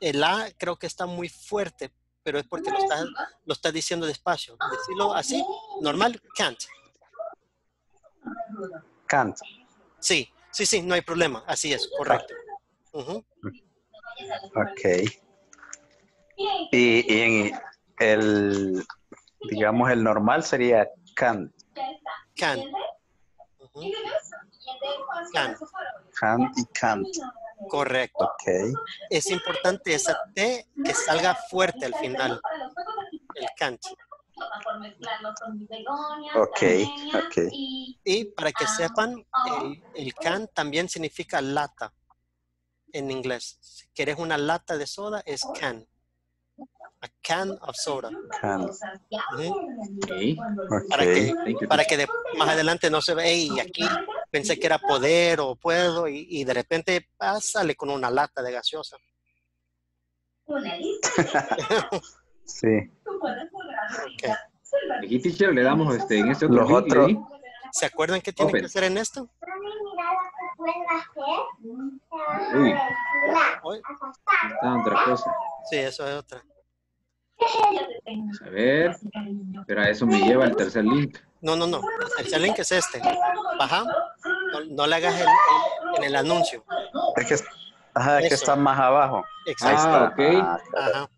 B: el A creo que está muy fuerte, pero es porque lo estás lo está diciendo despacio. Decirlo así, normal, can't.
O: Can't.
B: Sí, sí, sí, no hay problema. Así es, correcto. Ujú.
O: Ok. Y, y en el, digamos, el normal sería can't.
B: Can. Ujú. Can.
O: Can't y can't.
B: Correcto.
O: Ok.
B: Es importante esa T que salga fuerte al final. El can't.
O: Ok. Ok.
B: Y para que sepan, el, el can también significa lata en inglés. Si quieres una lata de soda, es can. A can of soda.
O: Can.
G: Okay.
B: Para que,
O: Ok.
B: para que de- más adelante no se vea, hey, aquí pensé que era poder o puedo y, y de repente ah, sale con una lata de gaseosa. *laughs*
O: Sí.
B: Ok.
G: Aquí, teacher, le damos este, en este otro
O: Los
G: ahí.
B: ¿Se acuerdan qué tienen
G: Open.
B: que hacer en esto?
G: Uy, está otra cosa.
B: Sí, eso es otra.
G: A ver. Pero a eso me lleva el tercer link.
B: No, no, no. El link es este. Baja. No, no le hagas el, el- en el anuncio.
O: Es que, ajá, es que está más abajo.
B: Exacto.
G: Ah, ok.
O: Ah,
B: Ajá.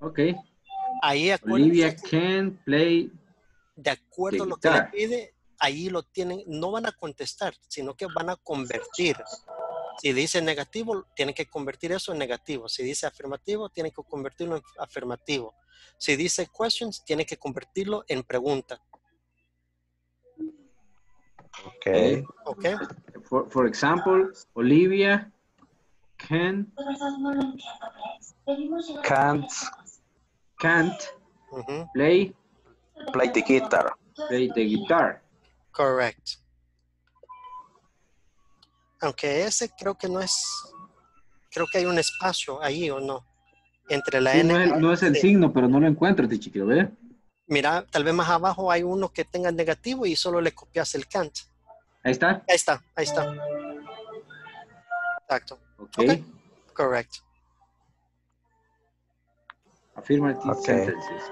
G: Ok.
B: Ahí
G: Olivia can play.
B: de acuerdo a lo que le pide, ahí lo tienen, no van a contestar, sino que van a convertir. Si dice negativo, tienen que convertir eso en negativo. Si dice afirmativo, tienen que convertirlo en afirmativo. Si dice questions, tienen que convertirlo en pregunta.
O: Ok.
B: ¿Ok?
G: For, for example, Olivia can
O: Can't
G: can't play
O: play the guitar.
G: play the guitar.
B: Correct. Aunque ese creo que no es, creo que hay un espacio ahí o no, entre la
G: Sí,
B: N.
G: no, es, no es el
B: Sí.
G: signo, pero no lo encuentro, teacher. ¿Quiero ver?
B: Mira, tal vez más abajo hay uno que tenga negativo y solo le copias el can't.
G: Ahí está.
B: Ahí está, ahí está. Exacto.
G: Ok.
B: Ok. Correct.
G: Affirmative
O: Ok.
G: sentences.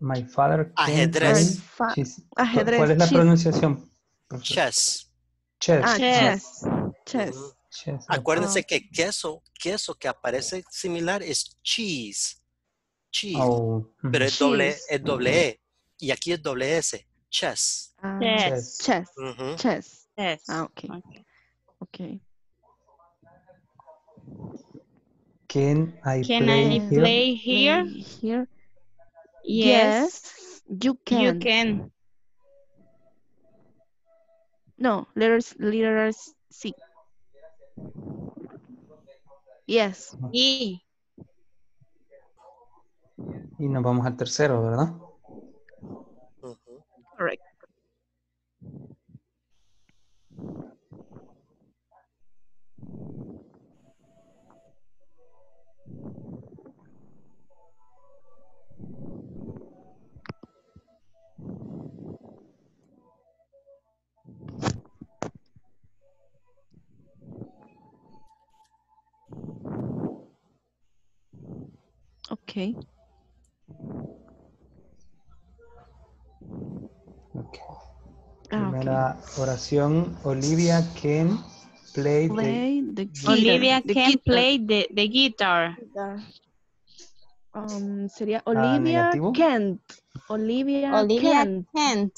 J: My father can
B: Ajedrez.
J: play chess.
L: Ajedrez,
J: ¿Cuál es la
L: chess.
J: pronunciación?
B: Chess.
J: Chess.
L: Ah, chess. Chess.
B: Ujú.
J: Chess.
B: Acuérdense
L: Ah.
B: que queso, queso que aparece similar es cheese. Cheese.
J: Oh,
B: Pero es doble,
L: Cheese.
B: es doble E. Y aquí es doble S. Chess.
L: Ah,
K: Chess.
L: Chess.
B: Ujú.
L: Chess.
K: Yes.
L: Ah, ok. Ok.
J: Can I
K: Can
J: play
K: I
J: here?
K: play here?
L: Here.
K: Yes.
L: You can.
K: You can.
L: No, letters, letters C. Yes.
K: Y.
J: Y nos vamos al tercero, ¿verdad?
L: Okay. Ah, okay.
J: Primera oración. Olivia can play, the
L: Play the guitar.
K: Olivia
L: the
K: can
L: guitar.
K: play the, the guitar.
L: Guitar. Um, sería
J: Ah,
L: Olivia
J: negativo.
L: can't. Olivia,
K: Olivia
L: can't.
K: can't.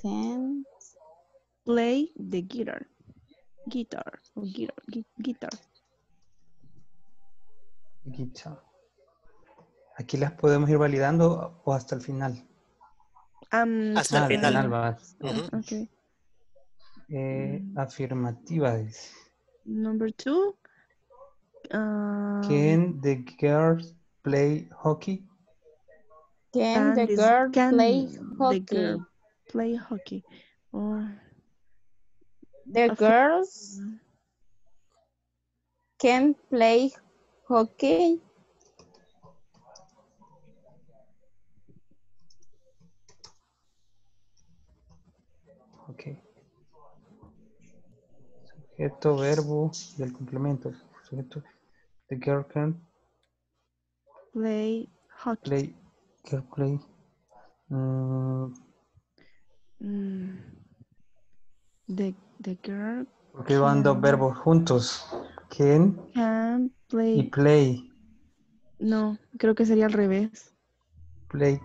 K: Can.
L: play the guitar. Guitar. Guitar. gui- guitar.
J: guitar. Aquí las podemos ir validando o hasta el final.
L: Um,
B: Hasta
J: Ah,
B: el
J: al
B: final.
L: Okay.
J: Eh, afirmativa dice.
L: Number two. Um,
J: Can the girls play hockey?
K: Can the girl
L: can
K: play
L: the
K: hockey?
L: girl play hockey? Or
K: The
L: Afir-
K: girls can play hockey.
J: Ok. Sujeto, verbo y el complemento. Sujeto. The girl can
L: play hockey.
J: play. Can play. Mm,
L: Mm. The the girl
J: porque van dos verbos juntos. Can
L: can
J: y
L: play.
J: play.
L: No, creo que sería al revés.
J: Play.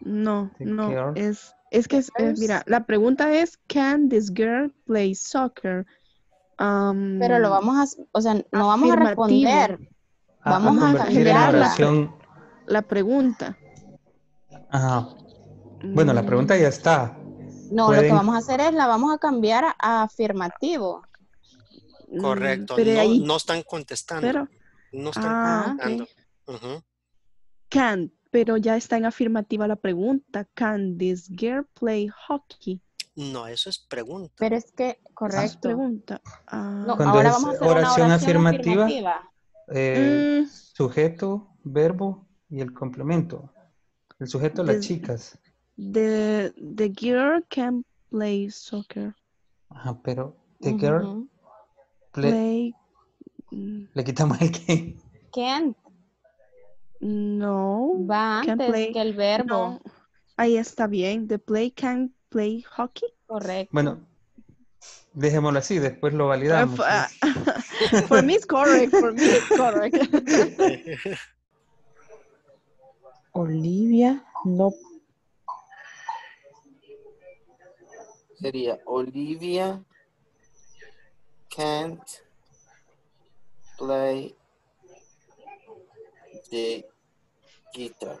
L: No,
J: The
L: no,
J: girl.
L: es, es que, es- eh, mira, la pregunta es, can this girl play soccer? Um,
K: Pero lo vamos a, o sea, no vamos a responder.
J: Ah,
K: Vamos a
J: en
K: cambiarla.
J: oración.
L: La pregunta.
J: Ajá. Bueno, la
L: Mm,
J: pregunta ya está.
K: No, lo que vamos a hacer es la vamos a cambiar a, a afirmativo.
L: Mm,
B: Correcto.
L: pero
B: No,
L: ahí-
B: no están contestando.
L: pero-
B: no están
L: Ah,
B: contestando.
L: Can, pero ya está en afirmativa la pregunta. Can this girl play hockey?
B: No, eso es pregunta.
K: Pero es que,
L: Es
K: correcto.
L: pregunta. Ah,
J: Cuando
K: ahora
J: es
K: vamos a hacer una
J: oración,
K: oración
J: afirmativa,
K: afirmativa.
J: eh,
L: Mm.
J: sujeto, verbo y el complemento. El sujeto, las
L: Des-
J: chicas.
L: the, the girl can play soccer.
J: Ajá, pero the girl, play-
L: Play.
J: le quitamos el que.
K: Can
L: No.
K: va antes
L: play-
K: que el verbo.
L: no, Ahí está bien. The play can play hockey.
K: Correcto.
J: Bueno, dejémoslo así, después lo validamos.
L: f- ah, *laughs* *laughs* for me it's correct. For me it's correct. *laughs*
M: Olivia, no.
H: Sería Olivia can't play the guitar.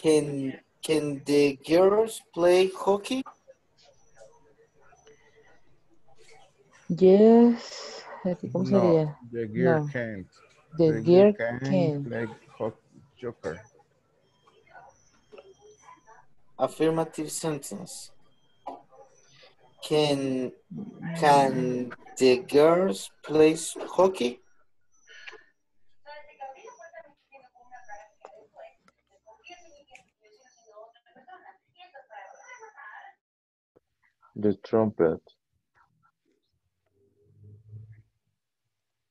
H: Can can the girls play hockey?
M: Yes. ¿Cómo
A: No,
M: sería?
A: the girl
M: No.
A: can't.
M: The girl can't.
A: play hockey joker.
H: Affirmative sentence. Can can the girls play hockey?
N: The trumpet.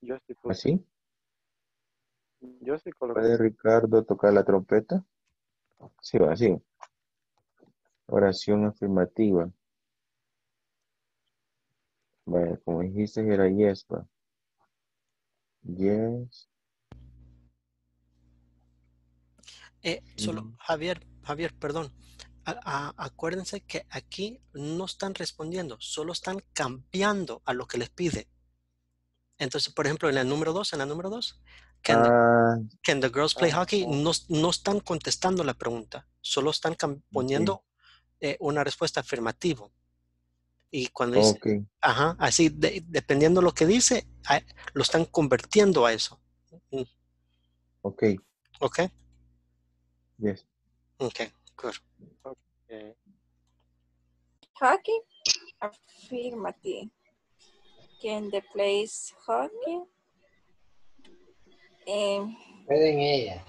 P: Yo puse.
N: ¿Así?
P: Yo.
N: ¿Puede Ricardo tocar la trompeta? Sí, va así. Oración afirmativa. Vaya, como dijiste era yes, va. Yes.
B: Eh, solo,
N: Mm.
B: Javier, Javier, perdón. A- a- acuérdense que aquí no están respondiendo, solo están cambiando a lo que les pide. Entonces, por ejemplo, en la número 2, en la número 2, can, the-
N: Ah,
B: can the girls play hockey? No, no están contestando la pregunta, solo están poniendo eh, una respuesta afirmativa. Y cuando dice,
N: ok.
B: ajá, así, de- dependiendo lo que dice, a- lo están convirtiendo a eso. Mm,
N: Ok.
B: ¿Ok?
N: Yes.
B: Ok, good.
P: Eh,
E: Hockey. Affirmative. Can the place hockey? Eh,
C: Pueden ella.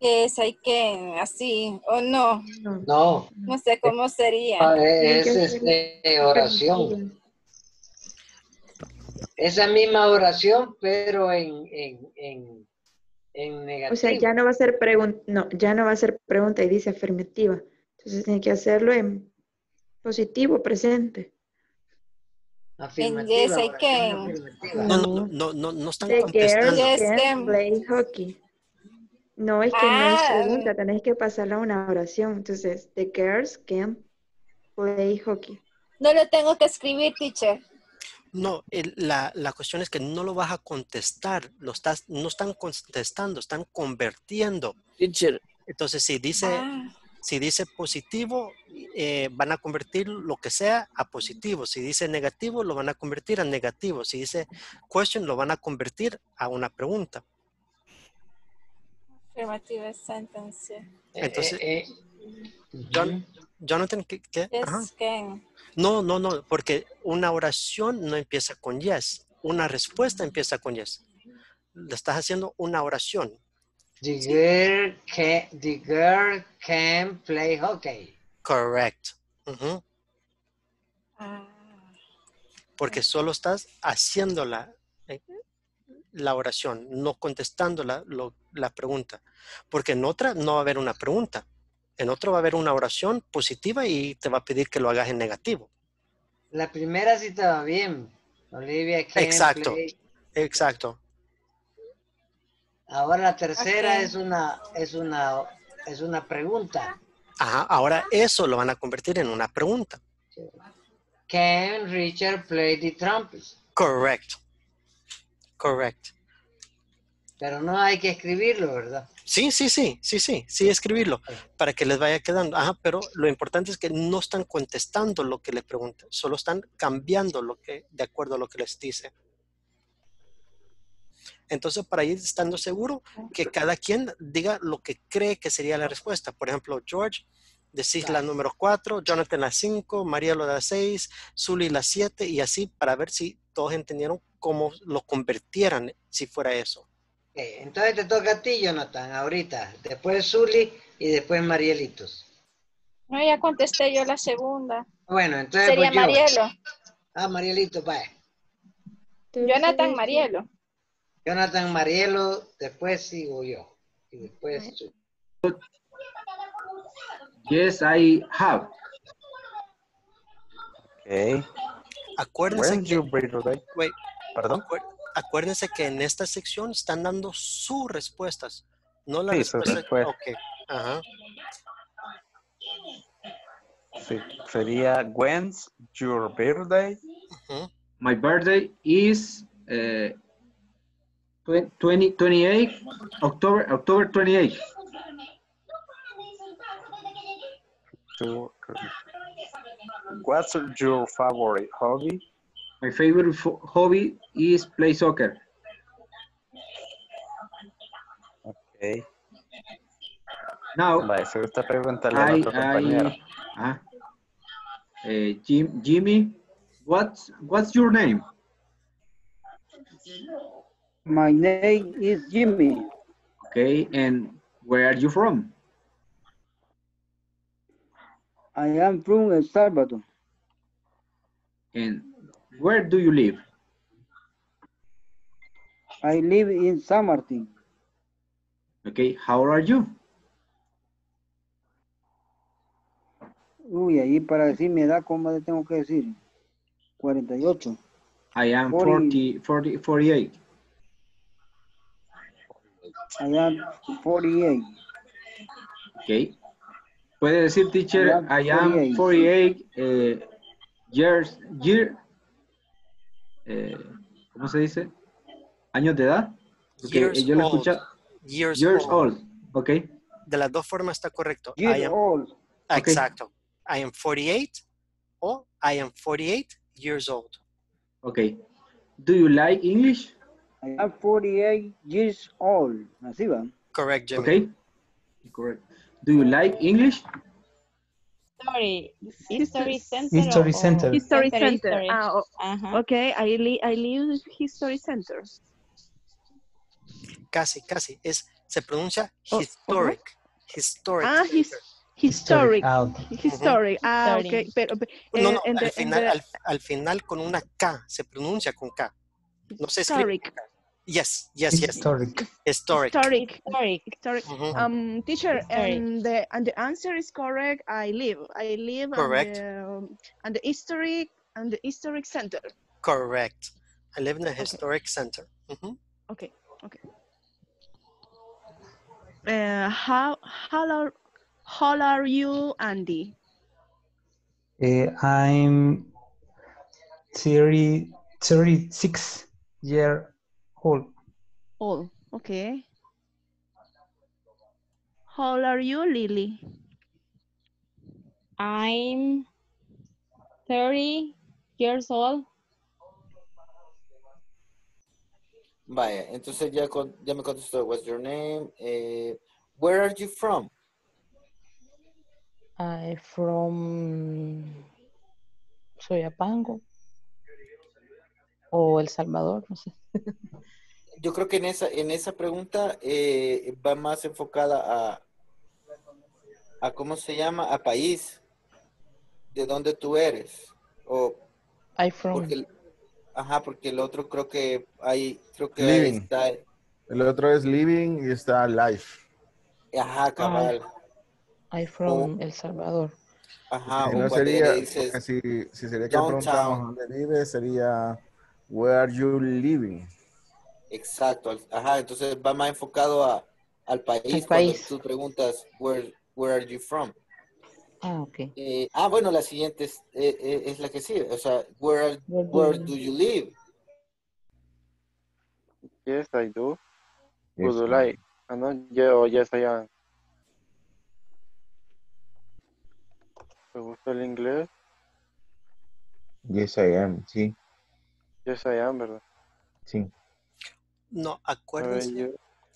E: es hay que así o no.
C: No,
E: No sé cómo sería.
C: ah, es este, oración. Esa misma oración, pero en, en, en, en negativo.
Q: O sea, ya no va a ser pregunta, no, ya no va a ser pregunta y dice afirmativa. Entonces tiene que hacerlo en positivo, presente.
C: Afirmativa,
E: yes, I can.
B: No, no, no, no, no están
Q: The girls
B: contestando.
E: Yes,
Q: can
E: can.
Q: play hockey. No es que no es
E: Ah.
Q: pregunta, tenés que pasarla a una oración. Entonces, the girls can play hockey.
E: No lo tengo que escribir, teacher.
B: No, el- la, la cuestión es que no lo vas a contestar, lo estás, no están contestando, están convirtiendo.
D: Teacher,
B: Entonces, si dice,
E: Ah,
B: si dice positivo, eh, van a convertir lo que sea a positivo. Si dice negativo, lo van a convertir a negativo. Si dice question, lo van a convertir a una pregunta.
E: affirmative sentence.
B: Entonces,
C: Eh, eh,
B: John- Jonathan, ¿qué? qué?
E: Yes,
B: Ajá.
E: can.
B: No, no, no, porque una oración no empieza con yes, una respuesta empieza con yes. Le estás haciendo una oración.
C: The girl can, the girl can play hockey.
B: Correct.
E: Ah,
B: Porque solo estás haciendo la, eh, la oración, no contestando la, lo- la pregunta. Porque en otra no va a haber una pregunta. En otro va a haber una oración positiva y te va a pedir que lo hagas en negativo.
C: La primera sí estaba bien. Olivia can
B: Exacto.
C: play.
B: Exacto.
C: Ahora la tercera es una es una es una pregunta.
B: Ajá, ahora eso lo van a convertir en una pregunta.
C: Can Richard play the trumpet?
B: Correct. Correct.
C: Pero no hay que escribirlo, ¿verdad?
B: Sí, sí, sí, sí, sí, sí, escribirlo para que les vaya quedando. Ajá, pero lo importante es que no están contestando lo que le preguntan, solo están cambiando lo que, de acuerdo a lo que les dice. Entonces, para ir estando seguro que cada quien diga lo que cree que sería la respuesta. Por ejemplo, George, decís la número 4, Jonathan la 5, María la 6, Zully la 7 y así para ver si todos entendieron cómo lo convirtieran si fuera eso.
C: Entonces te toca a ti, Jonathan, ahorita. Después Zuli y después Marielitos.
E: No, ya contesté yo la segunda.
C: Bueno, entonces
E: Sería
C: yo.
E: Marielo.
C: Ah, Marielito, vaya.
E: Jonathan Marielo.
C: Jonathan Marielo, después sigo yo. Y después tú.
G: Yes, I have.
O: Okay.
B: Acuérdense que, wait,
O: Perdón.
B: acuérdense que en esta sección están dando sus respuestas, no la
O: Sí,
B: respuesta.
O: respuestas.
B: Ok, ajá.
O: Sí, sería When's your birthday?
G: My birthday is uh, 20, 28, October, October 28.
O: What's your favorite hobby?
G: My favorite hobby is play soccer.
O: Okay.
G: Now,
O: Vale, si gusta preguntarle a
G: I,
O: nuestro compañero.
G: I, ah, eh, Jim, Jimmy, what's, what's your name?
R: My name is Jimmy.
G: Okay, and where are you from?
R: I am from El Salvador.
G: And where do you live?
R: I live in San Martin.
G: Okay, how old are you?
R: Uy, ahí para decir mi edad, ¿cómo le tengo que decir? 48.
G: I am
R: 40.
G: 40, 40 48.
R: I am 48.
G: Okay. Puede decir, teacher, I am 48 eh, years, year, eh, ¿cómo se dice? ¿Años de edad? Porque
B: Years
G: yo lo
B: old. Years,
G: Years
B: old.
G: old. Ok.
B: De las dos formas está correcto.
R: Years
B: I am,
R: old.
B: Exacto. I am 48 o I am 48 years old.
G: Ok. Do you like English?
R: I am 48 years old. Así va.
B: Correct, Jimmy.
G: Okay. Correct. Do you like English?
S: History, history center.
J: History center.
L: History
S: Center,
L: Center.
S: history.
L: Ah, o-
S: Ajá.
L: okay. I, li I live History Center.
B: Casi, casi. Es, se pronuncia
L: Oh,
B: historic. Historic.
L: Ah, his,
J: Historic.
L: historic.
J: Out.
L: Historic. Ah, okay. Pero, pe-
B: No,
L: eh,
B: no, al,
L: the- en
B: final,
L: the-
B: al, al final con una K, se pronuncia con K. No se escribe.
L: Historic.
B: Yes, yes, yes.
J: Historic.
B: Historic.
L: Historic.
S: Historic.
L: Historic.
B: Mhm.
L: Um, teacher,
S: Historic.
L: and the and the answer is correct. I live. I live
B: Correct.
L: on the, um, the historic and the historic center.
B: Correct. I live in a historic center. Mhm.
L: Okay. Okay. Uh, how how are how are you, Andy?
J: Eh, I'm 30, 36 year old.
L: All. Okay. How old are you, Lily?
S: I'm 30 years old.
H: Vaya, entonces ya, con- ya me contestó, what's your name? Eh, where are you from?
M: I from Soyapango o El Salvador, no sé.
H: Yo creo que en esa, en esa pregunta eh, va más enfocada a, a, ¿cómo se llama? A país, de dónde tú eres. O
M: I from
H: porque, ajá, porque el otro creo que hay, creo que
A: Living.
H: está,
A: El otro es living y está life.
H: ajá, cabal,
M: I from El Salvador.
H: ajá,
A: Si
H: o
A: no sería,
H: dices
A: si, si sería que preguntamos dónde vive, sería where are you living?
H: Exacto, ajá, entonces va más enfocado a, al país,
M: Al
H: cuando
M: país.
H: tú preguntas, where, where are you from?
M: Ah, ok.
H: Eh, ah, bueno, la siguiente es, eh, eh, es la que sigue, o sea, where, are-
M: Where do you-
H: do you live?
P: Yes, I do.
N: Yes,
P: Would you
N: I-
P: like Ah, no, yo, yes, I am. ¿Te gusta el inglés?
N: Yes, I am. Sí,
P: Yes, I am, ¿verdad?
N: sí.
B: No,
P: ver,
B: acuérdense,
P: yo,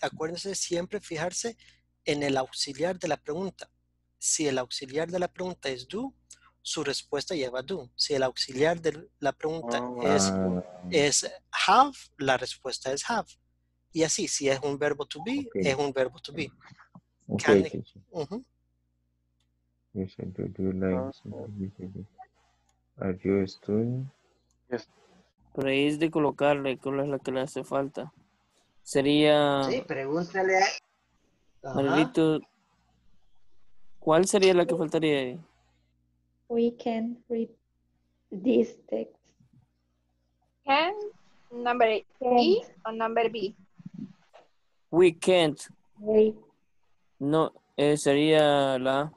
B: acuérdense siempre fijarse en el auxiliar de la pregunta. Si el auxiliar de la pregunta es do, su respuesta lleva do. Si el auxiliar de la pregunta es,
N: Ah,
B: es have, la respuesta es have. Y así, si es un verbo to be, es un verbo to be.
N: ok,
B: Can-.
N: Yes, I do. Do you like
P: Ah,
N: Yes. Are you
D: ahí es de colocarle cuál es la que le hace falta. Sería,
C: Sí, pregúntale a... Ajá.
D: Manuelito, ¿cuál sería la que faltaría ahí?
Q: We can read this text.
E: Can, number E o number B.
D: We can't.
Q: We
D: No, eh, sería la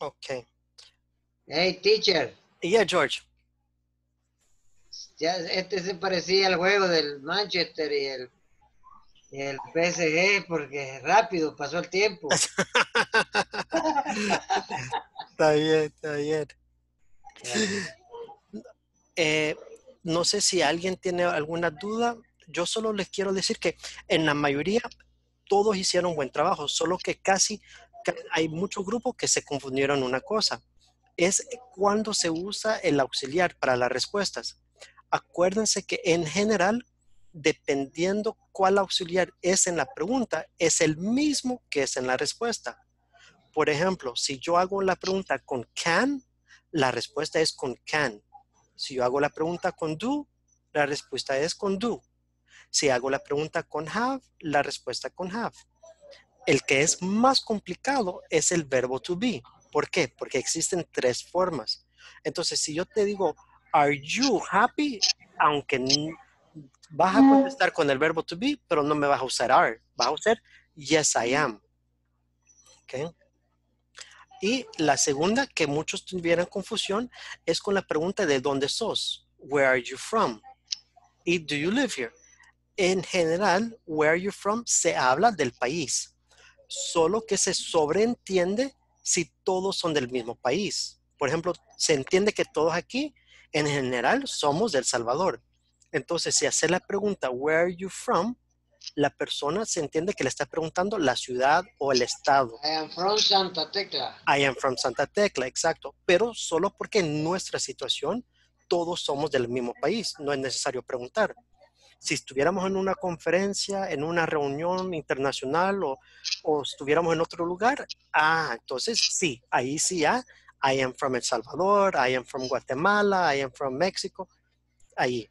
D: A.
B: Ok.
C: Hey, teacher.
B: Yeah, George.
C: Ya, este se parecía al juego del Manchester y el, y el PSG porque rápido pasó el tiempo. *laughs*
B: Está bien, está bien. Eh, no sé si alguien tiene alguna duda. Yo solo les quiero decir que en la mayoría todos hicieron buen trabajo, solo que casi ca- hay muchos grupos que se confundieron una cosa. Es cuando se usa el auxiliar para las respuestas. Acuérdense que en general, dependiendo cuál auxiliar es en la pregunta, es el mismo que es en la respuesta. Por ejemplo, si yo hago la pregunta con can, la respuesta es con can. Si yo hago la pregunta con do, la respuesta es con do. Si hago la pregunta con have, la respuesta con have. El que es más complicado es el verbo to be. ¿Por qué? Porque existen tres formas. Entonces, si yo te digo, are you happy? Aunque vas a contestar con el verbo to be, pero no me vas a usar are. Vas a usar yes, I am. ¿Ok? Y la segunda, que muchos tuvieran confusión, es con la pregunta de dónde sos. Where are you from? Y do you live here? En general, where are you from se habla del país. Solo que se sobreentiende si todos son del mismo país. Por ejemplo, se entiende que todos aquí, en general, somos del Salvador. Entonces, si hace la pregunta, where are you from? La persona se entiende que le está preguntando la ciudad o el estado.
C: I am from Santa Tecla.
B: I am from Santa Tecla, exacto. Pero solo porque en nuestra situación todos somos del mismo país, no es necesario preguntar. Si estuviéramos en una conferencia, en una reunión internacional o, o estuviéramos en otro lugar, ah, entonces sí, ahí sí ya, I am from El Salvador, I am from Guatemala, I am from México, ahí.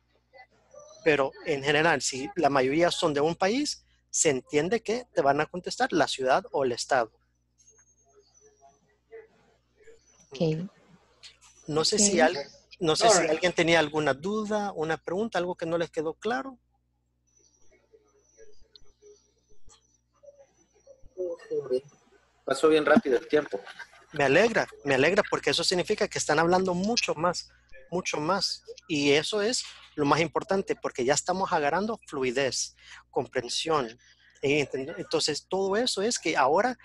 B: Pero en general, si la mayoría son de un país, se entiende que te van a contestar la ciudad o el estado.
M: Ok.
B: No sé si alguien, no sé si
C: Alright.
B: alguien tenía alguna duda, una pregunta, algo que no les quedó claro.
H: Pasó bien rápido el tiempo.
B: Me alegra, me alegra porque eso significa que están hablando mucho más, mucho más. Y eso es lo más importante porque ya estamos agarrando fluidez, comprensión. Eh, ent- Entonces, todo eso es que ahora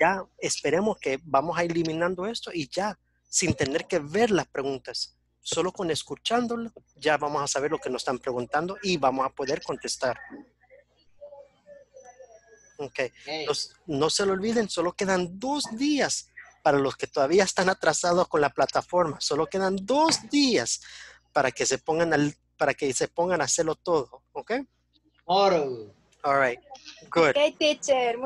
B: ya esperemos que vamos a ir eliminando esto y ya, sin tener que ver las preguntas, solo con escuchándolo, ya vamos a saber lo que nos están preguntando y vamos a poder contestar. Ok. No se lo olviden, solo quedan dos días para los que todavía están atrasados con la plataforma. Solo quedan dos días para que se pongan al, para que se pongan a hacerlo todo. ¿Ok? All right. Good.
E: Okay, teacher.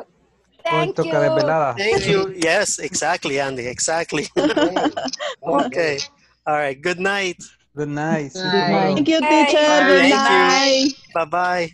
E: Thank
J: desvelada.
B: Thank you. Yes, exactly, Andy. Exactly. *laughs* okay. All right. Good night.
J: Good night. See you
C: Night.
L: Thank you,
E: Bye.
L: teacher. Good
B: Thank you.
L: night.
B: Bye bye.